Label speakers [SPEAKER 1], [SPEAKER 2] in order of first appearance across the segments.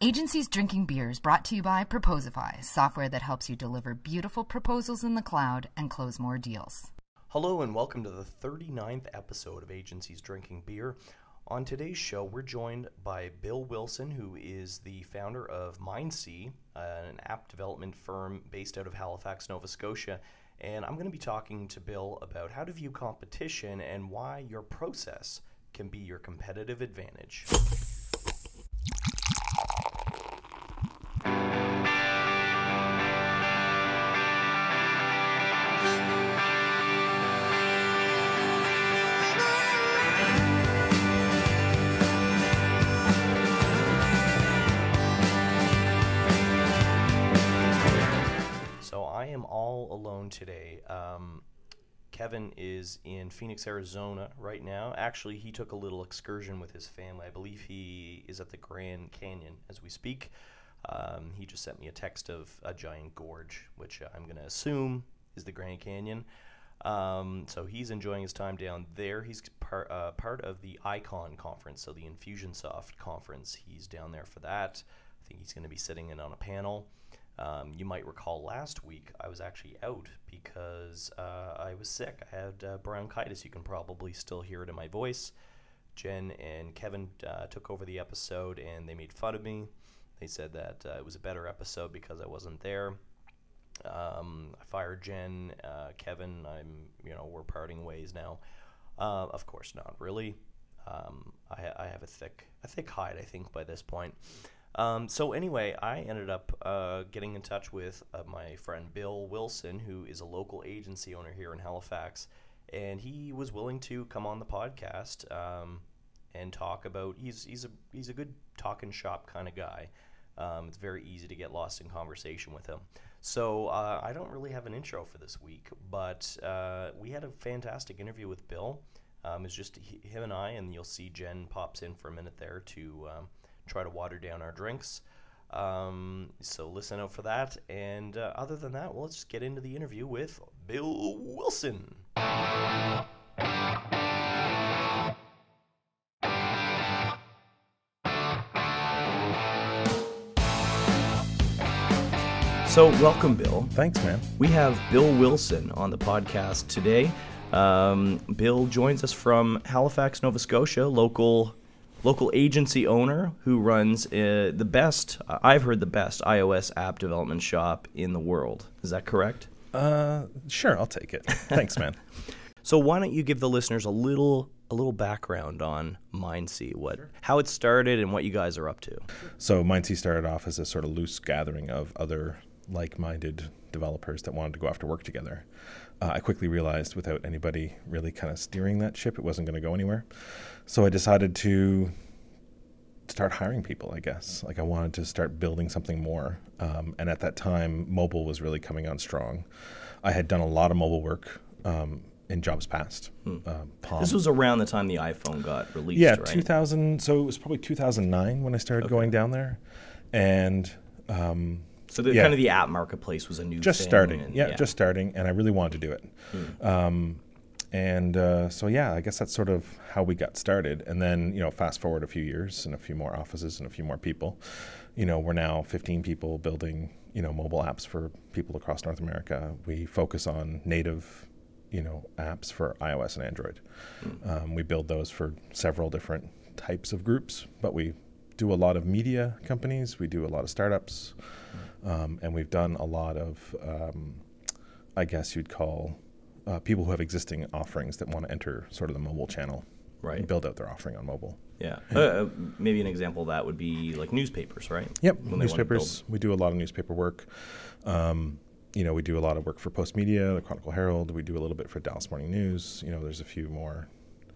[SPEAKER 1] Agencies Drinking Beers brought to you by Proposify, software that helps you deliver beautiful proposals in the cloud and close more deals.
[SPEAKER 2] Hello and welcome to the 39th episode of Agencies Drinking Beer. On today's show, we're joined by Bill Wilson, who is the founder of MindSea, uh, an app development firm based out of Halifax, Nova Scotia. And I'm going to be talking to Bill about how to view competition and why your process can be your competitive advantage. Today. Um, Kevin is in Phoenix, Arizona right now. Actually, he took a little excursion with his family. I believe he is at the Grand Canyon as we speak. Um, he just sent me a text of a giant gorge, which I'm going to assume is the Grand Canyon. Um, so he's enjoying his time down there. He's par- uh, part of the Icon conference, so the Infusionsoft conference. He's down there for that. I think he's going to be sitting in on a panel. Um, you might recall last week I was actually out because uh, I was sick. I had uh, bronchitis. You can probably still hear it in my voice. Jen and Kevin uh, took over the episode and they made fun of me. They said that uh, it was a better episode because I wasn't there. Um, I fired Jen, uh, Kevin. I'm, you know, we're parting ways now. Uh, of course, not really. Um, I, I have a thick, a thick hide, I think, by this point. Um, so anyway, I ended up uh, getting in touch with uh, my friend Bill Wilson, who is a local agency owner here in Halifax, and he was willing to come on the podcast um, and talk about. He's he's a he's a good talking shop kind of guy. Um, it's very easy to get lost in conversation with him. So uh, I don't really have an intro for this week, but uh, we had a fantastic interview with Bill. Um, it's just him and I, and you'll see Jen pops in for a minute there to um, try to water down our drinks. Um, so listen out for that. And uh, other than that, well, let's just get into the interview with Bill Wilson. So, welcome, Bill.
[SPEAKER 3] Thanks, man.
[SPEAKER 2] We have Bill Wilson on the podcast today. Um, Bill joins us from Halifax, Nova Scotia, local local agency owner who runs uh, the best I've heard the best iOS app development shop in the world. Is that correct?
[SPEAKER 3] Uh, sure, I'll take it. Thanks, man.
[SPEAKER 2] So why don't you give the listeners a little a little background on MindSea, what how it started and what you guys are up to.
[SPEAKER 3] So, MindSea started off as a sort of loose gathering of other like-minded developers that wanted to go after work together. Uh, I quickly realized, without anybody really kind of steering that ship, it wasn't going to go anywhere. So, I decided to start hiring people. I guess like I wanted to start building something more. Um, and at that time, mobile was really coming on strong. I had done a lot of mobile work. Um, in jobs past, um, Palm.
[SPEAKER 2] This was around the time the iPhone got released,
[SPEAKER 3] Yeah,
[SPEAKER 2] right?
[SPEAKER 3] 2000. So it was probably 2009 when I started going down there, and um,
[SPEAKER 2] so the
[SPEAKER 3] yeah.
[SPEAKER 2] kind of the app marketplace was a new
[SPEAKER 3] just starting.
[SPEAKER 2] and-
[SPEAKER 3] Yeah, just starting, and I really wanted to do it. Um, and uh, so yeah, I guess that's sort of how we got started. And then you know, fast forward a few years and a few more offices and a few more people. You know, we're now 15 people building you know mobile apps for people across North America. We focus on native you know apps for iOS and Android. Um, we build those for several different types of groups, but we do a lot of media companies. We do a lot of startups, um, and we've done a lot of, um, I guess you'd call, uh, people who have existing offerings that want to enter sort of the mobile channel
[SPEAKER 2] Right.
[SPEAKER 3] and build out their offering on mobile.
[SPEAKER 2] Yeah. Uh, uh, maybe an example of that would be like newspapers, right?
[SPEAKER 3] Yep,
[SPEAKER 2] When
[SPEAKER 3] newspapers. We do a lot of newspaper work. Um, you know, we do a lot of work for Postmedia, the Chronicle Herald. We do a little bit for Dallas Morning News. You know, there's a few more.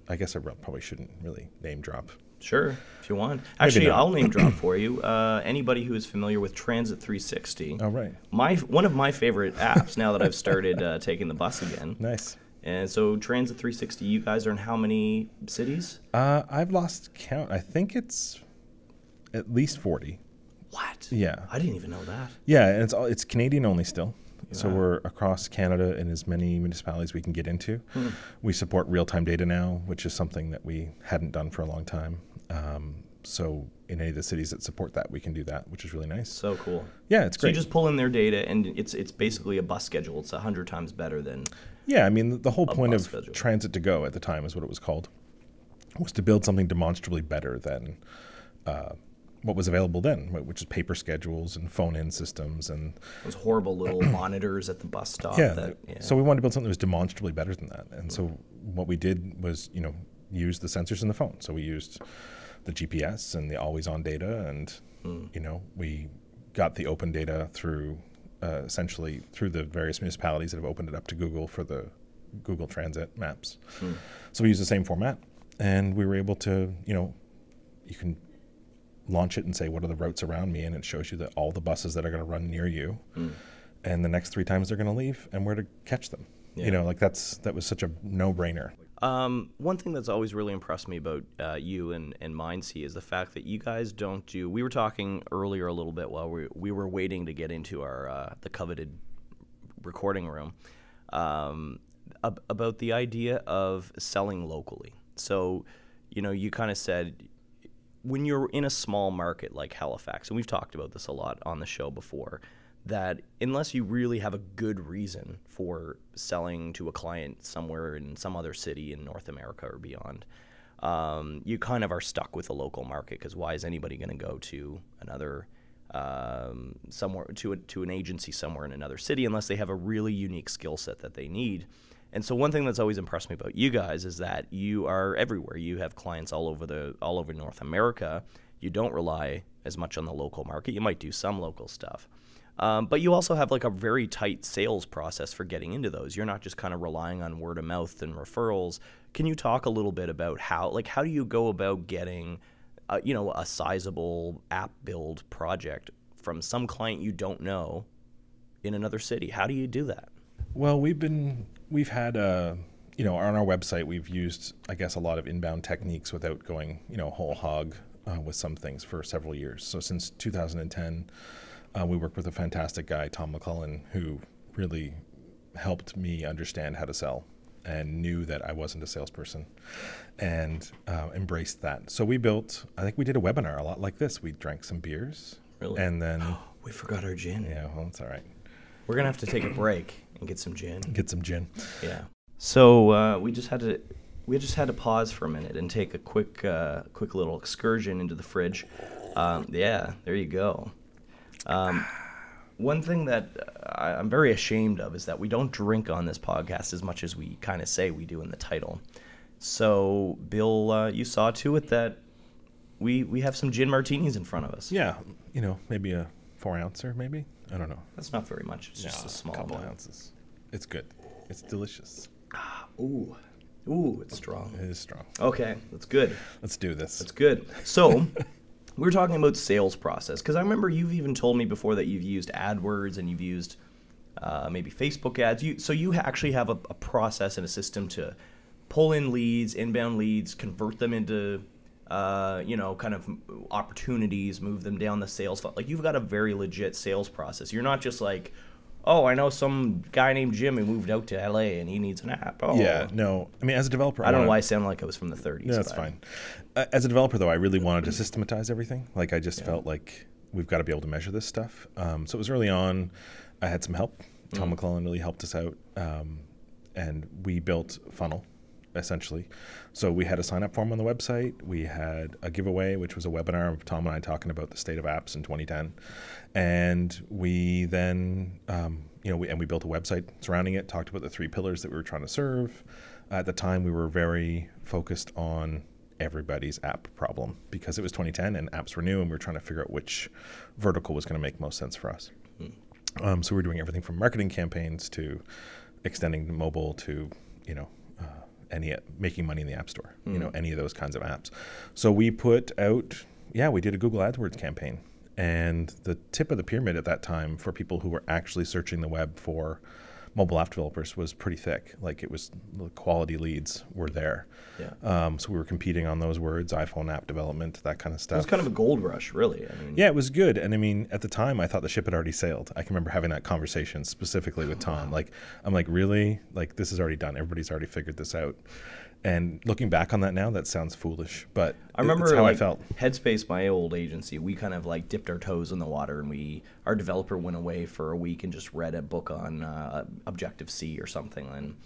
[SPEAKER 3] I guess I probably shouldn't really name drop.
[SPEAKER 2] Sure, if you want. Actually. I'll name drop for you. Uh, anybody who is familiar with Transit 360.
[SPEAKER 3] Oh, right.
[SPEAKER 2] My one of my favorite apps now that I've started uh, taking the bus again.
[SPEAKER 3] Nice.
[SPEAKER 2] And so Transit 360, you guys are in how many cities?
[SPEAKER 3] Uh, I've lost count. I think it's at least 40.
[SPEAKER 2] What?
[SPEAKER 3] Yeah.
[SPEAKER 2] I didn't even know that.
[SPEAKER 3] Yeah, and it's all, it's Canadian only still. So we're across Canada in as many municipalities we can get into. We support real time data now, which is something that we hadn't done for a long time. Um, so in any of the cities that support that, we can do that, which is really nice.
[SPEAKER 2] So cool.
[SPEAKER 3] Yeah, it's great.
[SPEAKER 2] So you just pull in their data, and it's it's basically a bus schedule. It's a hundred times better than
[SPEAKER 3] Yeah, I mean, the whole point of
[SPEAKER 2] schedule.
[SPEAKER 3] Transit to Go at the time is what it was called, was to build something demonstrably better than uh, what was available then, which is paper schedules and phone-in systems and
[SPEAKER 2] those horrible little monitors at the bus stop.
[SPEAKER 3] yeah,
[SPEAKER 2] That, yeah.
[SPEAKER 3] So we wanted to build something that was demonstrably better than that. And so what we did was, you know, use the sensors in the phone. So we used the GPS and the always-on data, and hmm. you know, we got the open data through uh, essentially through the various municipalities that have opened it up to Google for the Google Transit maps. Hmm. So we use the same format, and we were able to, you know, you can launch it and say what are the routes around me, and it shows you that all the buses that are going to run near you, hmm. and the next three times they're going to leave, and where to catch them.
[SPEAKER 2] Yeah.
[SPEAKER 3] You know, like that's that was such a no-brainer.
[SPEAKER 2] Um, one thing that's always really impressed me about uh, you and, and Mindsea is the fact that you guys don't do. We were talking earlier a little bit while we, we were waiting to get into our uh, the coveted recording room um, ab- about the idea of selling locally. So, you know, you kind of said when you're in a small market like Halifax, and we've talked about this a lot on the show before, that unless you really have a good reason for selling to a client somewhere in some other city in North America or beyond, um, you kind of are stuck with the local market because why is anybody going to go to another um, somewhere to a, to an agency somewhere in another city unless they have a really unique skill set that they need? And so one thing that's always impressed me about you guys is that you are everywhere. You have clients all over the all over North America. You don't rely as much on the local market. You might do some local stuff. Um, but you also have like a very tight sales process for getting into those. You're not just kind of relying on word of mouth and referrals. Can you talk a little bit about how, like, how do you go about getting, you know, a sizable app build project from some client you don't know in another city? How do you do that?
[SPEAKER 3] Well, we've been we've had uh, you know on our website we've used I guess a lot of inbound techniques without going you know whole hog uh, with some things for several years. So since 2010, uh, we worked with a fantastic guy Tom McClellan who really helped me understand how to sell and knew that I wasn't a salesperson and uh, embraced that. So we built I think we did a webinar a lot like this. We drank some beers
[SPEAKER 2] Really?
[SPEAKER 3] and then
[SPEAKER 2] We forgot our gin.
[SPEAKER 3] yeah well it's all right.
[SPEAKER 2] We're gonna have to take a break and get some gin.
[SPEAKER 3] Get some gin.
[SPEAKER 2] Yeah. So uh, we just had to we just had to pause for a minute and take a quick uh, quick little excursion into the fridge. Um, yeah, there you go. Um, one thing that uh, I, I'm very ashamed of is that we don't drink on this podcast as much as we kind of say we do in the title. So, Bill, uh, you saw to it that we we have some gin martinis in front of us.
[SPEAKER 3] Yeah, you know, maybe a four ouncer, maybe. I don't know.
[SPEAKER 2] That's not very much. It's just a small
[SPEAKER 3] couple
[SPEAKER 2] one.
[SPEAKER 3] ounces. It's good. It's delicious.
[SPEAKER 2] Ooh, ooh, it's strong.
[SPEAKER 3] It is strong.
[SPEAKER 2] Okay, that's good.
[SPEAKER 3] Let's do this.
[SPEAKER 2] That's good. So, we were talking about sales process because I remember you've even told me before that you've used AdWords and you've used uh, maybe Facebook ads. You so you actually have a, a process and a system to pull in leads, inbound leads, convert them into uh, you know kind of opportunities, move them down the sales funnel. Like you've got a very legit sales process. You're not just like. Oh, I know some guy named Jim who moved out to LA and he needs an app. Oh,
[SPEAKER 3] yeah, no. I mean, as a developer,
[SPEAKER 2] I don't know
[SPEAKER 3] wanna-
[SPEAKER 2] why I sound like I was from the 30s.
[SPEAKER 3] No, that's fine. Uh, as a developer, though, I really wanted to systematize everything. Like, I just felt like we've got to be able to measure this stuff. Um, so it was early on. I had some help. Tom McClellan really helped us out, um, and we built funnel essentially. So we had a sign up form on the website. We had a giveaway, which was a webinar of Tom and I talking about the state of apps in 2010, and we then. Um, you know, we, and we built a website surrounding it. Talked about the three pillars that we were trying to serve. At the time, we were very focused on everybody's app problem because it was 2010 and apps were new, and we were trying to figure out which vertical was going to make most sense for us. Um, so we were doing everything from marketing campaigns to extending mobile to you know any making money in the app store. You know hmm. any of those kinds of apps. So we put out yeah we did a Google AdWords campaign, and the tip of the pyramid at that time for people who were actually searching the web for mobile app developers was pretty thick. Like it was the quality leads were there.
[SPEAKER 2] Yeah.
[SPEAKER 3] Um, so we were competing on those words, iPhone app development, that kind of stuff.
[SPEAKER 2] It was kind of a gold rush, really. I mean,
[SPEAKER 3] Yeah, it was good. And I mean, at the time, I thought the ship had already sailed. I can remember having that conversation specifically with Tom. Like, I'm like, really? Like, this is already done. Everybody's already figured this out. And looking back on that now, that sounds foolish, but
[SPEAKER 2] I remember
[SPEAKER 3] how
[SPEAKER 2] like,
[SPEAKER 3] I felt.
[SPEAKER 2] Headspace, my old agency, we kind of like dipped our toes in the water, and we our developer went away for a week and just read a book on uh, Objective C or something, and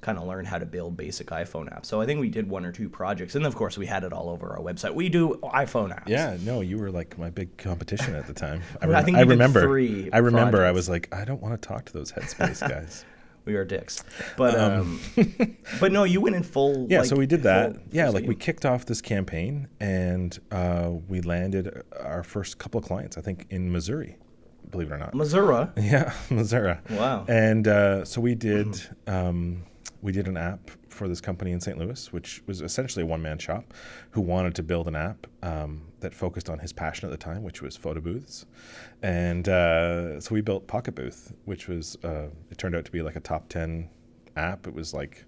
[SPEAKER 2] kind of learned how to build basic iPhone apps. So I think we did one or two projects, and of course we had it all over our website. We do iPhone apps.
[SPEAKER 3] Yeah, no, you were like my big competition at the time. I,
[SPEAKER 2] I
[SPEAKER 3] rem-
[SPEAKER 2] think
[SPEAKER 3] I
[SPEAKER 2] did
[SPEAKER 3] remember.
[SPEAKER 2] three
[SPEAKER 3] I remember. I was like, I don't want to talk to those Headspace guys.
[SPEAKER 2] We are dicks. But um, but no, you went in full.
[SPEAKER 3] Yeah,
[SPEAKER 2] like,
[SPEAKER 3] so we did that.
[SPEAKER 2] full-
[SPEAKER 3] yeah, like we kicked off this campaign and uh, we landed our first couple of clients, I think, in Missouri, believe it or not.
[SPEAKER 2] Missouri.
[SPEAKER 3] Yeah, Missouri.
[SPEAKER 2] Wow.
[SPEAKER 3] And uh, so we did um, we did an app for this company in St. Louis, which was essentially a one man shop, who wanted to build an app um, that focused on his passion at the time, which was photo booths. And uh, so we built Pocket Booth, which was uh, it turned out to be like a top ten app. It was like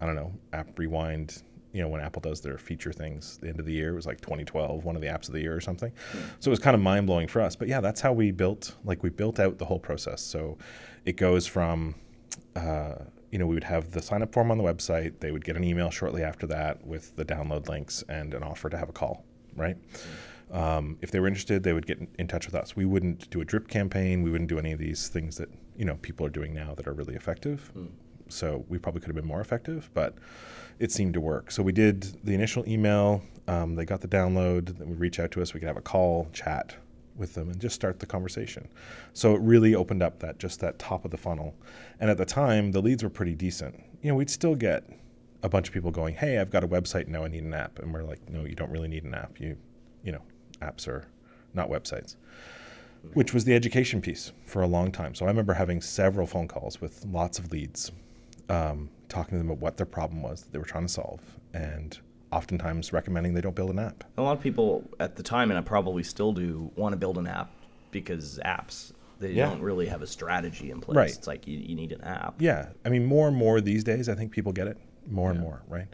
[SPEAKER 3] I don't know, App Rewind. You know, when Apple does their feature things, the end of the year it was like 2012, one of the apps of the year or something. So it was kind of mind blowing for us. But yeah, that's how we built, like we built out the whole process. So it goes from, uh, you know, we would have the sign up form on the website. They would get an email shortly after that with the download links and an offer to have a call, right? Um, if they were interested, they would get in, touch with us. We wouldn't do a drip campaign. We wouldn't do any of these things that you know people are doing now that are really effective. So we probably could have been more effective, but it seemed to work. So we did the initial email. Um, they got the download. Then would reach out to us. We could have a call, chat with them, and just start the conversation. So it really opened up that just that top of the funnel. And at the time, the leads were pretty decent. You know, we'd still get a bunch of people going, "Hey, I've got a website. Now I need an app." And we're like, "No, you don't really need an app. You, you know, apps are not websites." Which was the education piece for a long time. So I remember having several phone calls with lots of leads, um, talking to them about what their problem was that they were trying to solve, and oftentimes recommending they don't build an app.
[SPEAKER 2] A lot of people at the time, and I probably still do, want to build an app because apps they
[SPEAKER 3] Yeah.
[SPEAKER 2] don't really have a strategy in place.
[SPEAKER 3] Right.
[SPEAKER 2] It's like you, you need an app.
[SPEAKER 3] Yeah, I mean, more and more these days, I think people get it more and more, right?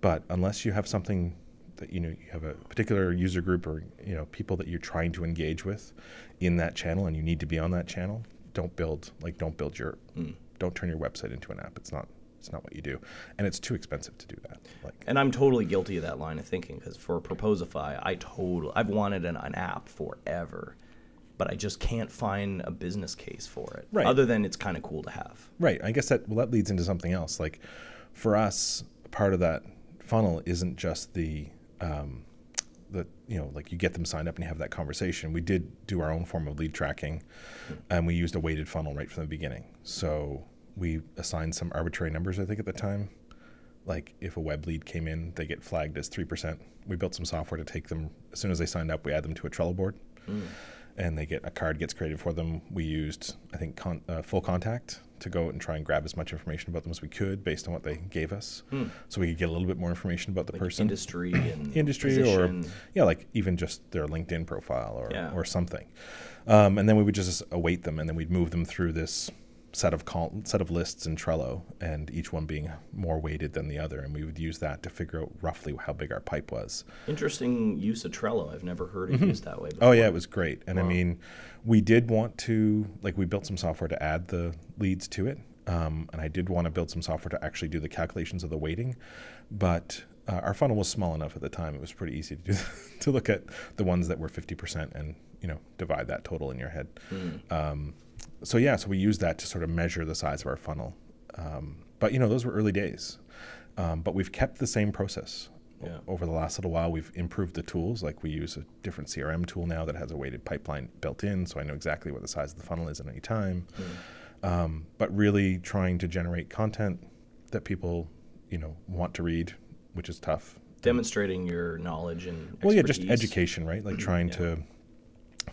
[SPEAKER 3] But unless you have something that you know you have a particular user group or you know people that you're trying to engage with in that channel, and you need to be on that channel, don't build like don't build your hmm. don't turn your website into an app. It's not it's not what you do, and it's too expensive to do that. Like
[SPEAKER 2] And I'm totally guilty of that line of thinking because for Proposify, I totally I've wanted an, an app forever, but I just can't find a business case for it.
[SPEAKER 3] Right.
[SPEAKER 2] Other than it's kind of cool to have.
[SPEAKER 3] Right. I guess that well that leads into something else. Like for us, part of that funnel isn't just the um, the you know like you get them signed up and you have that conversation. We did do our own form of lead tracking, and we used a weighted funnel right from the beginning. So we assigned some arbitrary numbers. I think at the time, like if a web lead came in, they get flagged as three percent. We built some software to take them as soon as they signed up. We add them to a Trello board and they get a card gets created for them. We used, I think, con- uh, FullContact to go and try and grab as much information about them as we could based on what they gave us, so we could get a little bit more information about the person,
[SPEAKER 2] Industry and
[SPEAKER 3] industry,
[SPEAKER 2] position.
[SPEAKER 3] or yeah, like even just their LinkedIn profile or
[SPEAKER 2] Yeah.
[SPEAKER 3] or something. Um, and then we would just await them, and then we'd move them through this set of col- set of lists in Trello, and each one being more weighted than the other, and we would use that to figure out roughly how big our pipe was.
[SPEAKER 2] interesting use of Trello. I've never heard it used that way. Before.
[SPEAKER 3] Oh yeah, it was great. And I mean, we did want to like we built some software to add the leads to it, um, and I did want to build some software to actually do the calculations of the weighting, but uh, our funnel was small enough at the time; it was pretty easy to do to look at the ones that were fifty percent and you know divide that total in your head. Um, so yeah, so we use that to sort of measure the size of our funnel. Um, but you know, those were early days. Um, but we've kept the same process
[SPEAKER 2] Yeah.
[SPEAKER 3] over the last little while. We've improved the tools. Like we use a different CRM tool now that has a weighted pipeline built in, so I know exactly what the size of the funnel is at any time. Um, but really trying to generate content that people, you know, want to read, which is tough.
[SPEAKER 2] Demonstrating your knowledge and
[SPEAKER 3] Well, yeah, just education, right? Like trying to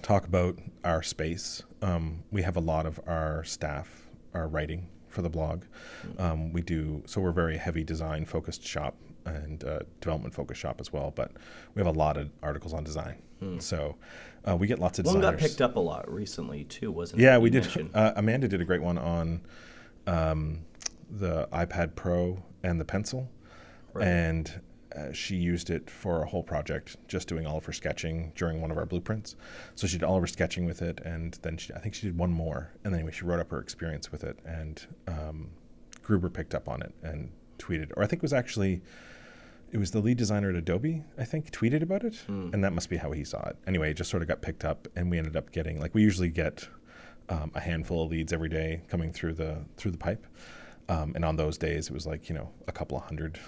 [SPEAKER 3] talk about our space. Um, we have a lot of our staff are writing for the blog. Um, we do so we're a very heavy design focused shop and uh, development focused shop as well. But we have a lot of articles on design. So uh, we get lots of
[SPEAKER 2] One
[SPEAKER 3] designers.
[SPEAKER 2] got picked up a lot recently too, wasn't it?
[SPEAKER 3] Yeah, we did. Uh, Amanda did a great one on um, the iPad Pro and the pencil,
[SPEAKER 2] Right.
[SPEAKER 3] and uh, she used it for a whole project, just doing all of her sketching during one of our blueprints. So she did all of her sketching with it, and then she, I think she did one more, and then anyway, she wrote up her experience with it, and um, Gruber picked up on it and tweeted, or I think it was actually it was the lead designer at Adobe, I think, tweeted about it, and that must be how he saw it. Anyway, it just sort of got picked up, and we ended up getting like we usually get um, a handful of leads every day coming through the through the pipe. Um, and on those days, it was like you know a couple of hundred.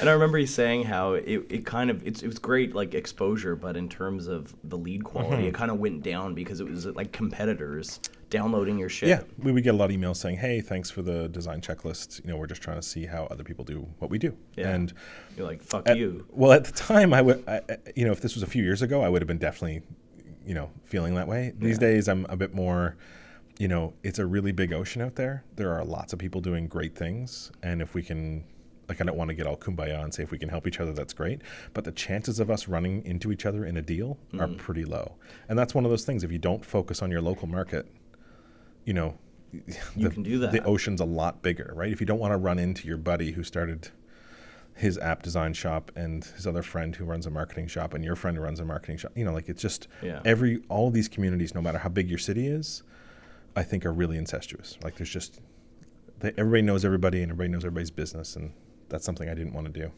[SPEAKER 2] And I remember you saying how it, it kind of it's, it was great like exposure, but in terms of the lead quality,
[SPEAKER 3] Mm-hmm.
[SPEAKER 2] it kind of went down because it was like competitors downloading your shit.
[SPEAKER 3] Yeah, we would get a lot of emails saying, "Hey, thanks for the design checklist. You know, we're just trying to see how other people do what we do."
[SPEAKER 2] Yeah.
[SPEAKER 3] And
[SPEAKER 2] You're like, fuck
[SPEAKER 3] at-
[SPEAKER 2] you.
[SPEAKER 3] well, at the time, I would, I, you know, if this was a few years ago, I would have been definitely, you know, feeling that way. These
[SPEAKER 2] Yeah.
[SPEAKER 3] days, I'm a bit more, you know, it's a really big ocean out there. There are lots of people doing great things, and if we can. Like I don't want to get all kumbaya and say if we can help each other, that's great. But the chances of us running into each other in a deal are
[SPEAKER 2] Mm.
[SPEAKER 3] pretty low, and that's one of those things. If you don't focus on your local market, you know,
[SPEAKER 2] You
[SPEAKER 3] the,
[SPEAKER 2] can do that.
[SPEAKER 3] The ocean's a lot bigger, right? If you don't want to run into your buddy who started his app design shop and his other friend who runs a marketing shop and your friend who runs a marketing shop, you know, like it's just
[SPEAKER 2] Yeah.
[SPEAKER 3] every all these communities, no matter how big your city is, I think are really incestuous. Like there's just they, everybody knows everybody and everybody knows everybody's business, and that's something I didn't want to do.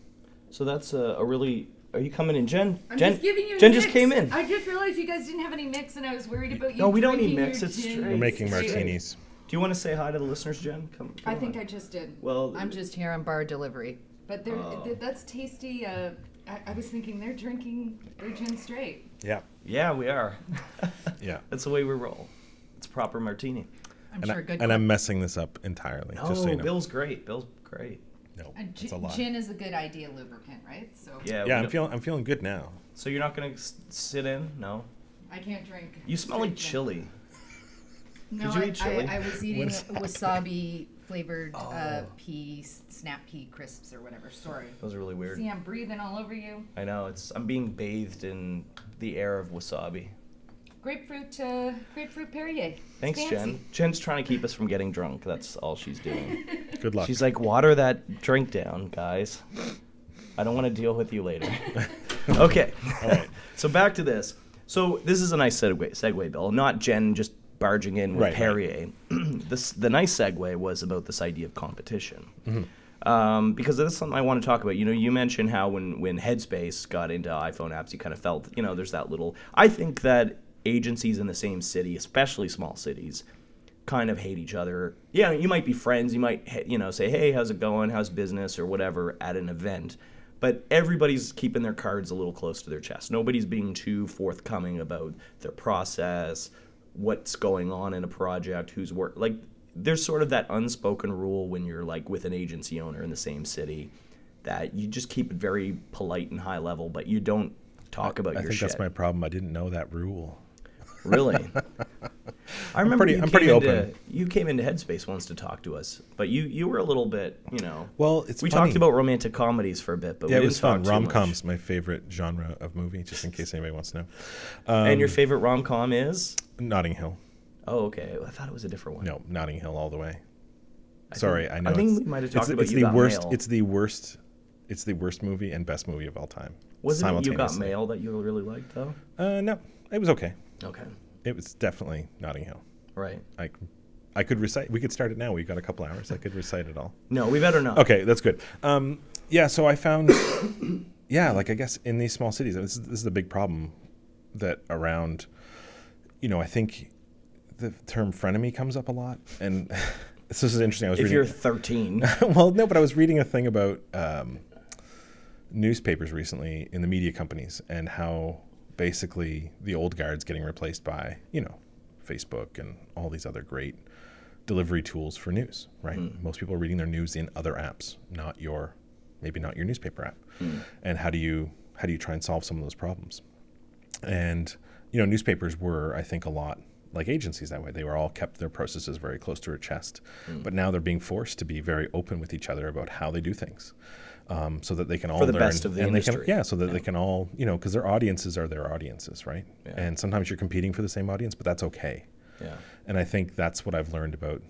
[SPEAKER 2] So that's a, a really. Are you coming in, Jen?
[SPEAKER 1] I'm
[SPEAKER 2] Jen,
[SPEAKER 1] just giving you
[SPEAKER 2] Jen
[SPEAKER 1] mix.
[SPEAKER 2] just came in.
[SPEAKER 1] I just realized you guys didn't have any mix, and I was worried about you.
[SPEAKER 2] No, we don't need
[SPEAKER 1] drinking
[SPEAKER 2] mix, it's
[SPEAKER 1] gin
[SPEAKER 2] straight.
[SPEAKER 3] We're making martinis.
[SPEAKER 2] Do you want to say hi to the listeners, Jen? Come.
[SPEAKER 1] I
[SPEAKER 2] come
[SPEAKER 1] think. I just did.
[SPEAKER 2] Well,
[SPEAKER 1] I'm just here on bar delivery. But they're,
[SPEAKER 2] Oh.
[SPEAKER 1] th- that's tasty. Uh, I, I was thinking they're drinking their gin straight.
[SPEAKER 3] Yeah,
[SPEAKER 2] Yeah, we are.
[SPEAKER 3] yeah.
[SPEAKER 2] That's the way we roll. It's a proper martini.
[SPEAKER 1] I'm
[SPEAKER 3] And,
[SPEAKER 1] sure
[SPEAKER 3] I,
[SPEAKER 1] good.
[SPEAKER 3] and I'm messing this up entirely.
[SPEAKER 2] No,
[SPEAKER 3] just so you know.
[SPEAKER 2] Bill's great. Bill's great.
[SPEAKER 3] no, it's a
[SPEAKER 1] gin, gin is a good idea lubricant, right? So
[SPEAKER 2] Yeah.
[SPEAKER 3] yeah, I'm feeling I'm feeling good now.
[SPEAKER 2] So you're not gonna s- sit in? No.
[SPEAKER 1] I can't drink.
[SPEAKER 2] You smell like chili.
[SPEAKER 1] No,
[SPEAKER 2] Did you
[SPEAKER 1] I,
[SPEAKER 2] eat chili?
[SPEAKER 1] I, I was eating wasabi flavored uh,
[SPEAKER 2] Oh.
[SPEAKER 1] pea, snap pea crisps or whatever. Sorry.
[SPEAKER 2] Those are really weird.
[SPEAKER 1] See, I'm breathing all over you.
[SPEAKER 2] I know. It's. I'm being bathed in the air of wasabi.
[SPEAKER 1] Grapefruit, uh, grapefruit Perrier. It's
[SPEAKER 2] Thanks,
[SPEAKER 1] fancy.
[SPEAKER 2] Jen. Jen's trying to keep us from getting drunk. That's all she's doing.
[SPEAKER 3] Good luck.
[SPEAKER 2] She's like, water that drink down, guys. I don't want to deal with you later. okay.
[SPEAKER 3] All right.
[SPEAKER 2] so back to this. So this is a nice segue, segue Bill. Not Jen just barging in with
[SPEAKER 3] Right, right.
[SPEAKER 2] Perrier. this the nice segue was about this idea of competition.
[SPEAKER 3] Mm-hmm.
[SPEAKER 2] Um, because that's something I want to talk about. You know, you mentioned how when when Headspace got into iPhone apps, you kind of felt, you know, there's that little. I think that agencies in the same city, especially small cities, kind of hate each other. Yeah, you might be friends. You might, you know, say, "Hey, how's it going? How's business?" or whatever at an event. But everybody's keeping their cards a little close to their chest. Nobody's being too forthcoming about their process, what's going on in a project, who's work. Like, there's sort of that unspoken rule when you're like with an agency owner in the same city that you just keep it very polite and high level, but you don't talk about
[SPEAKER 3] I
[SPEAKER 2] your
[SPEAKER 3] think
[SPEAKER 2] shit.
[SPEAKER 3] that's my problem. I didn't know that rule.
[SPEAKER 2] Really? I remember
[SPEAKER 3] pretty-
[SPEAKER 2] you
[SPEAKER 3] I'm
[SPEAKER 2] came
[SPEAKER 3] pretty
[SPEAKER 2] into,
[SPEAKER 3] open.
[SPEAKER 2] You came into Headspace once to talk to us, but you you were a little bit, you know.
[SPEAKER 3] Well, it's
[SPEAKER 2] we
[SPEAKER 3] funny.
[SPEAKER 2] talked about romantic comedies for a bit, but
[SPEAKER 3] Yeah,
[SPEAKER 2] we
[SPEAKER 3] it was fun. Rom com's my favorite genre of movie, just in case anybody wants to know. Um,
[SPEAKER 2] and your favorite rom com is?
[SPEAKER 3] Notting Hill.
[SPEAKER 2] Oh, okay. I thought it was a different one.
[SPEAKER 3] No, Notting Hill all the way.
[SPEAKER 2] I
[SPEAKER 3] Sorry,
[SPEAKER 2] think-
[SPEAKER 3] I know.
[SPEAKER 2] I think
[SPEAKER 3] it's,
[SPEAKER 2] we might have talked
[SPEAKER 3] the-
[SPEAKER 2] about
[SPEAKER 3] it's
[SPEAKER 2] You
[SPEAKER 3] the
[SPEAKER 2] Got
[SPEAKER 3] worst.
[SPEAKER 2] Mail.
[SPEAKER 3] It's the worst. It's the worst movie and best movie of all time.
[SPEAKER 2] Wasn't it You Got. Mail that you really liked though?
[SPEAKER 3] Uh, no, it was okay.
[SPEAKER 2] Okay.
[SPEAKER 3] It was definitely Notting Hill.
[SPEAKER 2] Right.
[SPEAKER 3] I, I could recite. We could start it now. We've got a couple hours. I could recite it all.
[SPEAKER 2] No, we better not.
[SPEAKER 3] Okay, that's good. Um, yeah, so I found, yeah, like I guess in these small cities, this is, this is the big problem that around, you know, I think the term frenemy comes up a lot, and this is interesting. I was
[SPEAKER 2] If
[SPEAKER 3] reading.
[SPEAKER 2] you're 13,
[SPEAKER 3] well, no, but I was reading a thing about um, newspapers recently in the media companies and how basically the old guard's getting replaced by, you know, Facebook and all these other great delivery tools for news, right? Hmm. Most people are reading their news in other apps, not your maybe not your newspaper app. Hmm. And how do you how do you try and solve some of those problems? And you know, newspapers were, I think, a lot like agencies that way. They were all kept their processes very close to their chest, hmm. but now they're being forced to be very open with each other about how they do things, um, so that they can all for
[SPEAKER 2] the
[SPEAKER 3] learn
[SPEAKER 2] best of the
[SPEAKER 3] and they
[SPEAKER 2] industry.
[SPEAKER 3] can, yeah, so that they can all, you know, because their audiences are their audiences, right?
[SPEAKER 2] Yeah.
[SPEAKER 3] And sometimes you're competing for the same audience, but that's okay.
[SPEAKER 2] yeah.
[SPEAKER 3] And I think that's what I've learned about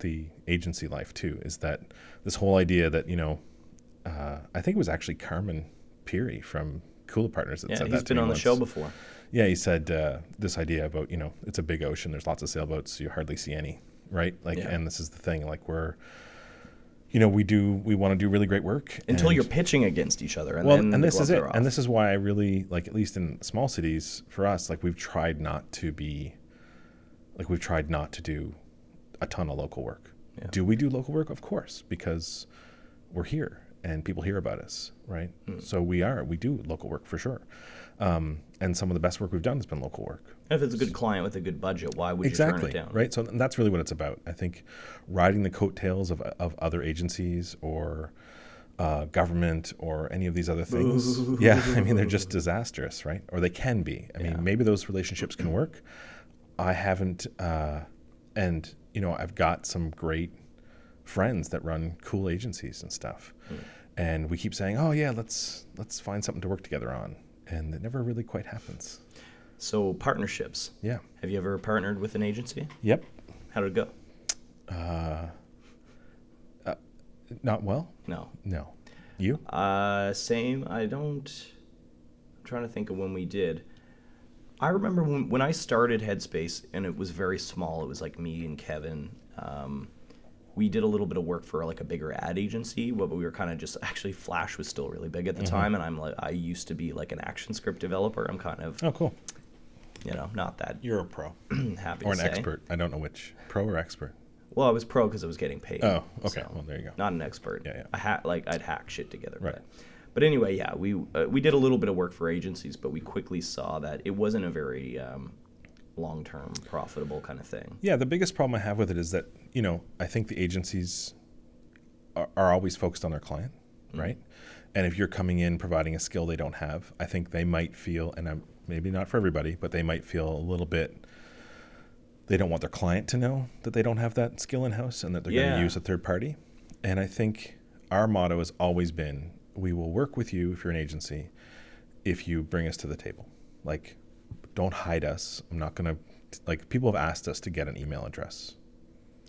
[SPEAKER 3] the agency life too, is that this whole idea that you know, uh, I think it was actually Carman Pirie from Kula Partners that
[SPEAKER 2] Yeah,
[SPEAKER 3] said
[SPEAKER 2] he's
[SPEAKER 3] that's
[SPEAKER 2] been
[SPEAKER 3] me
[SPEAKER 2] on the
[SPEAKER 3] once.
[SPEAKER 2] show before.
[SPEAKER 3] Yeah, he said uh, this idea about you know it's a big ocean. There's lots of sailboats. You hardly see any, right? Like,
[SPEAKER 2] Yeah.
[SPEAKER 3] and this is the thing. Like we're, you know, we do we want to do really great work
[SPEAKER 2] Until
[SPEAKER 3] and-
[SPEAKER 2] you're pitching against each other, and
[SPEAKER 3] well,
[SPEAKER 2] then
[SPEAKER 3] and this is it, and this is why I really like, at least in small cities, for us, like we've tried not to be, like we've tried not to do a ton of local work.
[SPEAKER 2] Yeah.
[SPEAKER 3] Do we do local work? Of course, because we're here and people hear about us, right?
[SPEAKER 2] Hmm.
[SPEAKER 3] So we are, we do local work for sure. Um, and some of the best work we've done has been local work.
[SPEAKER 2] If it's a good client with a good budget, why would
[SPEAKER 3] exactly
[SPEAKER 2] you turn it down?
[SPEAKER 3] right? So that's really what it's about. I think riding the coattails of, of other agencies or uh, government or any of these other things. Yeah i mean they're just disastrous right? Or they can be. I
[SPEAKER 2] Yeah.
[SPEAKER 3] mean maybe those relationships can work. I haven't uh, and you know i've got some great friends that run cool agencies and stuff. And we keep saying oh yeah let's let's find something to work together on. And it never really quite happens
[SPEAKER 2] So partnerships.
[SPEAKER 3] yeah
[SPEAKER 2] Have you ever partnered with an agency?
[SPEAKER 3] yep
[SPEAKER 2] How did it go?
[SPEAKER 3] not well
[SPEAKER 2] No.
[SPEAKER 3] No. You?
[SPEAKER 2] Uh, same. I don't. I'm trying to think of when we did. I remember when, when I started Headspace, and it was very small. It was like me and Kevin. Um, we did a little bit of work for like a bigger ad agency, but we were kind of just actually Flash was still really big at the time, and I'm like I used to be like an action script developer. I'm kind of
[SPEAKER 3] Oh, cool.
[SPEAKER 2] You know not that
[SPEAKER 3] You're a pro
[SPEAKER 2] happy
[SPEAKER 3] or
[SPEAKER 2] to
[SPEAKER 3] an
[SPEAKER 2] say.
[SPEAKER 3] expert. I don't know which. Pro or expert?
[SPEAKER 2] Well, I was pro because I was getting paid.
[SPEAKER 3] Oh, okay.
[SPEAKER 2] so
[SPEAKER 3] Well, there you go.
[SPEAKER 2] Not an expert.
[SPEAKER 3] Yeah, yeah.
[SPEAKER 2] I ha- like I'd hack shit together.
[SPEAKER 3] Right.
[SPEAKER 2] But, but anyway, yeah, we uh, we did a little bit of work for agencies, but we quickly saw that it wasn't a very um, long term profitable kind of thing.
[SPEAKER 3] Yeah, the biggest problem I have with it is that, you know, I think the agencies are, are always focused on their client, right? And if you're coming in providing a skill they don't have, I think they might feel, and I'm, maybe not for everybody, but they might feel a little bit. They don't want their client to know that they don't have that skill in house and that they're going to use a third party. And I think our motto has always been we will work with you if you're an agency if you bring us to the table. Like, don't hide us. I'm not going to, like, people have asked us to get an email address.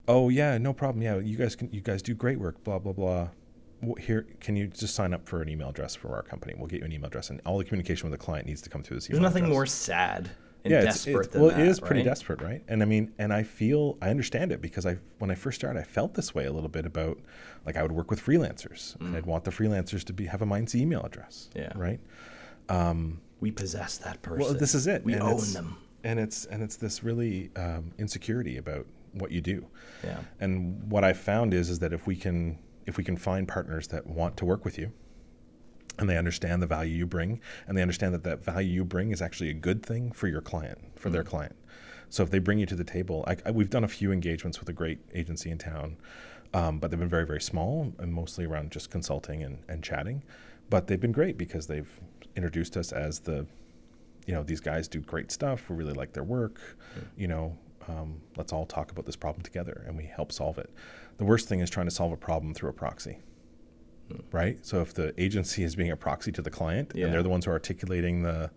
[SPEAKER 3] Oh, yeah, no problem. Yeah, you guys can, you guys do great work, blah, blah, blah. Here, can you just sign up for an email address for our company? We'll get you an email address, and all the communication with the client needs to come through this
[SPEAKER 2] There's nothing
[SPEAKER 3] address.
[SPEAKER 2] more sad and
[SPEAKER 3] yeah, it's,
[SPEAKER 2] desperate
[SPEAKER 3] it's, well,
[SPEAKER 2] that.
[SPEAKER 3] it is pretty
[SPEAKER 2] right?
[SPEAKER 3] desperate, right? And I mean, and I feel I understand it because I, when I first started, I felt this way a little bit about, like, I would work with freelancers, and I'd want the freelancers to be have a Minds email address,
[SPEAKER 2] Mm. Yeah.
[SPEAKER 3] right?
[SPEAKER 2] We possess that person.
[SPEAKER 3] Well, this is it.
[SPEAKER 2] We
[SPEAKER 3] and
[SPEAKER 2] own them.
[SPEAKER 3] and it's and it's this really um, insecurity about what you do.
[SPEAKER 2] Yeah.
[SPEAKER 3] And what I found is is that if we can if we can find partners that want to work with you, and they understand the value you bring, and they understand that that value you bring is actually a good thing for your client, for their client. So if they bring you to the table, I, I, we've done a few engagements with a great agency in town, um, but they've been very very small and mostly around just consulting and, and chatting. But they've been great because they've introduced us as the you know, these guys do great stuff. We really like their work. You know, um, let's all talk about this problem together and we help solve it. The worst thing is trying to solve a problem through a proxy, right? So if the agency is being a proxy to the client
[SPEAKER 2] Yeah.
[SPEAKER 3] and they're the ones who are articulating the,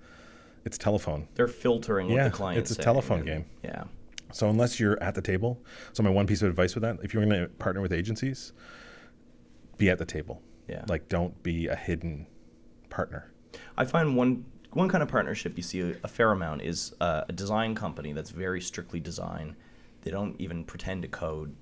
[SPEAKER 3] it's telephone.
[SPEAKER 2] They're filtering what
[SPEAKER 3] Yeah,
[SPEAKER 2] the client.
[SPEAKER 3] it's a telephone game.
[SPEAKER 2] Yeah.
[SPEAKER 3] So unless you're at the table, so my one piece of advice with that, if you're going to partner with agencies, be at the table.
[SPEAKER 2] Yeah.
[SPEAKER 3] Like don't be a hidden partner.
[SPEAKER 2] I find one one kind of partnership you see a, a fair amount is uh, a design company that's very strictly design. They don't even pretend to code,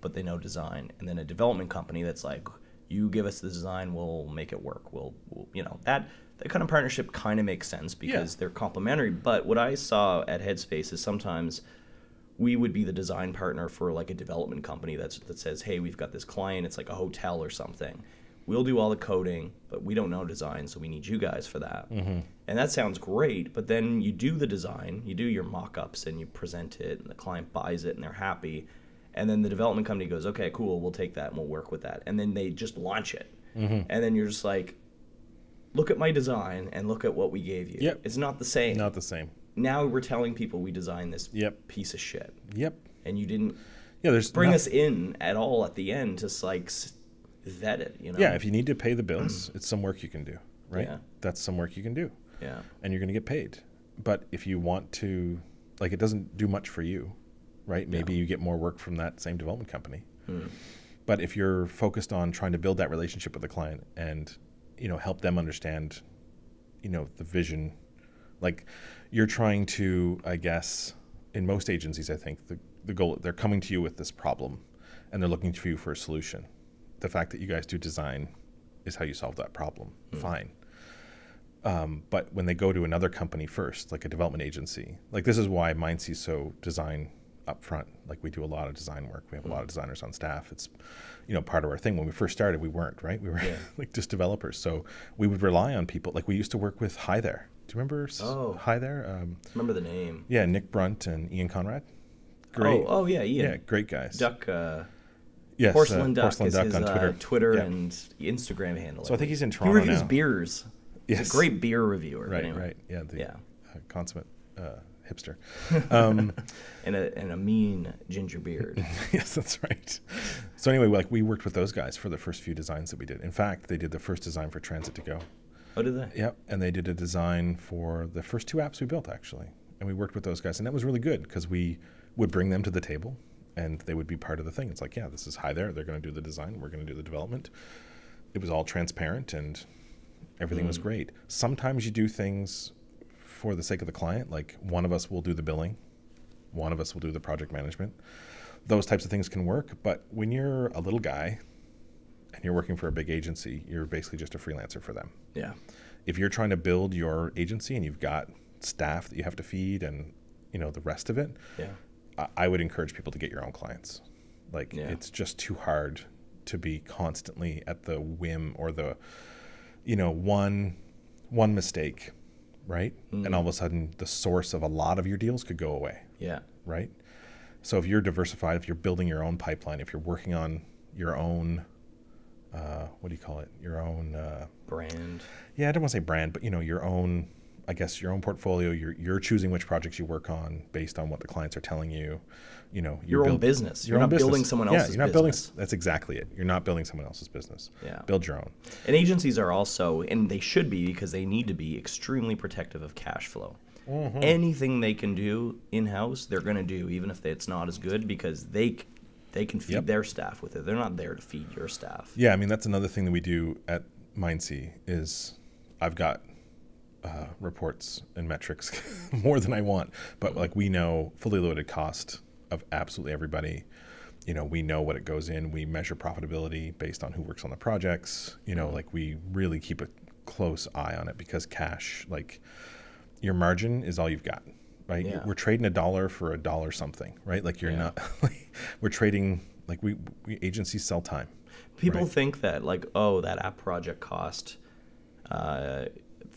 [SPEAKER 2] but they know design. And then a development company that's like, you give us the design, we'll make it work. We'll, we'll you know, that that kind of partnership kind of makes sense because they're complementary. But what I saw at Headspace is sometimes we would be the design partner for like a development company that's that says, "Hey, we've got this client. It's like a hotel or something. We'll do all the coding, but we don't know design, so we need you guys for that." And that sounds great, but then you do the design, you do your mock-ups, and you present it, and the client buys it, and they're happy. And then the development company goes, "Okay, cool. We'll take that and we'll work with that." And then they just launch it, mm-hmm. and then you're just like, "Look at my design and look at what we gave you.
[SPEAKER 3] Yep.
[SPEAKER 2] It's not the same."
[SPEAKER 3] Not the same.
[SPEAKER 2] now we're telling people we designed this
[SPEAKER 3] Yep.
[SPEAKER 2] piece of shit
[SPEAKER 3] Yep.
[SPEAKER 2] and you didn't
[SPEAKER 3] Yeah, there's
[SPEAKER 2] bring us in at all at the end to like vet it you know
[SPEAKER 3] Yeah, if you need to pay the bills, it's some work you can do, right?
[SPEAKER 2] Yeah.
[SPEAKER 3] That's some work you can do,
[SPEAKER 2] yeah
[SPEAKER 3] and you're going to get paid. But if you want to, like, it doesn't do much for you, right? Maybe you get more work from that same development company. Hmm. But if you're focused on trying to build that relationship with the client and, you know, help them understand, you know, the vision, like, you're trying to, I guess, in most agencies, I think the the goal they're coming to you with this problem, and they're looking to you for a solution. the fact that you guys do design is how you solve that problem. Hmm. Fine. Um, but when they go to another company first, like a development agency, like this is why MindSea's so design upfront. Like we do a lot of design work. We have a lot of designers on staff. It's, you know, part of our thing. When we first started, we weren't right. We were like just developers. So we would rely on people. Like we used to work with Hi There. Do you remember
[SPEAKER 2] Oh.
[SPEAKER 3] Hi There? Um,
[SPEAKER 2] Remember the name?
[SPEAKER 3] yeah, Nick Brunt and Ian Conrad. Great.
[SPEAKER 2] Oh, oh yeah, Ian.
[SPEAKER 3] yeah, great guys.
[SPEAKER 2] Duck. Uh,
[SPEAKER 3] yes, uh,
[SPEAKER 2] Porcelain Duck
[SPEAKER 3] Porcelain
[SPEAKER 2] is
[SPEAKER 3] Duck
[SPEAKER 2] his
[SPEAKER 3] on Twitter.
[SPEAKER 2] Uh, Twitter
[SPEAKER 3] Yeah.
[SPEAKER 2] and Instagram handle.
[SPEAKER 3] So I think he's in Toronto.
[SPEAKER 2] He reviews
[SPEAKER 3] now.
[SPEAKER 2] beers. He's
[SPEAKER 3] Yes.
[SPEAKER 2] a great beer reviewer.
[SPEAKER 3] Right,
[SPEAKER 2] anyway.
[SPEAKER 3] right. Yeah, the
[SPEAKER 2] Yeah.
[SPEAKER 3] Uh, consummate uh, hipster. Um,
[SPEAKER 2] And a and a mean ginger beard.
[SPEAKER 3] yes, that's right. So anyway, like we worked with those guys for the first few designs that we did. In fact, they did the first design for Transit to Go.
[SPEAKER 2] what did they?
[SPEAKER 3] Yep, and they did a design for the first two apps we built actually, and we worked with those guys, and that was really good because we would bring them to the table, and they would be part of the thing. It's like, yeah, this is hi there. They're going to do the design. We're going to do the development. It was all transparent, and everything was hmm. great. Sometimes you do things for the sake of the client. Like one of us will do the billing, one of us will do the project management. Those types of things can work, but when you're a little guy and you're working for a big agency, you're basically just a freelancer for them
[SPEAKER 2] Yeah.
[SPEAKER 3] if you're trying to build your agency and you've got staff that you have to feed and you know the rest of it
[SPEAKER 2] Yeah.
[SPEAKER 3] I, I would encourage people to get your own clients like
[SPEAKER 2] Yeah.
[SPEAKER 3] it's just too hard to be constantly at the whim or the you know one one mistake right and all of a sudden the source of a lot of your deals could go away
[SPEAKER 2] Yeah.
[SPEAKER 3] right? So if you're diversified, if you're building your own pipeline, if you're working on your own, uh, what do you call it? Your own, uh,
[SPEAKER 2] Brand.
[SPEAKER 3] yeah, I don't want to say brand, but you know, your own, I guess, your own portfolio. You're you're choosing which projects you work on based on what the clients are telling you. You know,
[SPEAKER 2] Your
[SPEAKER 3] you're
[SPEAKER 2] own business. You're
[SPEAKER 3] own
[SPEAKER 2] not building
[SPEAKER 3] business.
[SPEAKER 2] someone
[SPEAKER 3] yeah,
[SPEAKER 2] else's
[SPEAKER 3] you're not building.
[SPEAKER 2] business.
[SPEAKER 3] That's exactly it. You're not building someone else's business.
[SPEAKER 2] Yeah.
[SPEAKER 3] build your own.
[SPEAKER 2] And agencies are also, and they should be because they need to be extremely protective of cash flow.
[SPEAKER 3] Mm-hmm.
[SPEAKER 2] Anything they can do in house, they're going to do, even if it's not as good, because they they can feed
[SPEAKER 3] Yep.
[SPEAKER 2] their staff with it. They're not there to feed your staff.
[SPEAKER 3] Yeah, I mean that's another thing that we do at Mindsea is I've got uh, reports and metrics more than I want, but like we know fully loaded cost of absolutely everybody. You know, we know what it goes in. We measure profitability based on who works on the projects. You know, like we really keep a close eye on it because cash, like your margin is all you've got, right?
[SPEAKER 2] Yeah.
[SPEAKER 3] We're trading a dollar for a dollar something, right? Like you're
[SPEAKER 2] Yeah.
[SPEAKER 3] not, we're trading like we, we agencies sell time.
[SPEAKER 2] People
[SPEAKER 3] Right.
[SPEAKER 2] think that like, oh, that app project cost uh,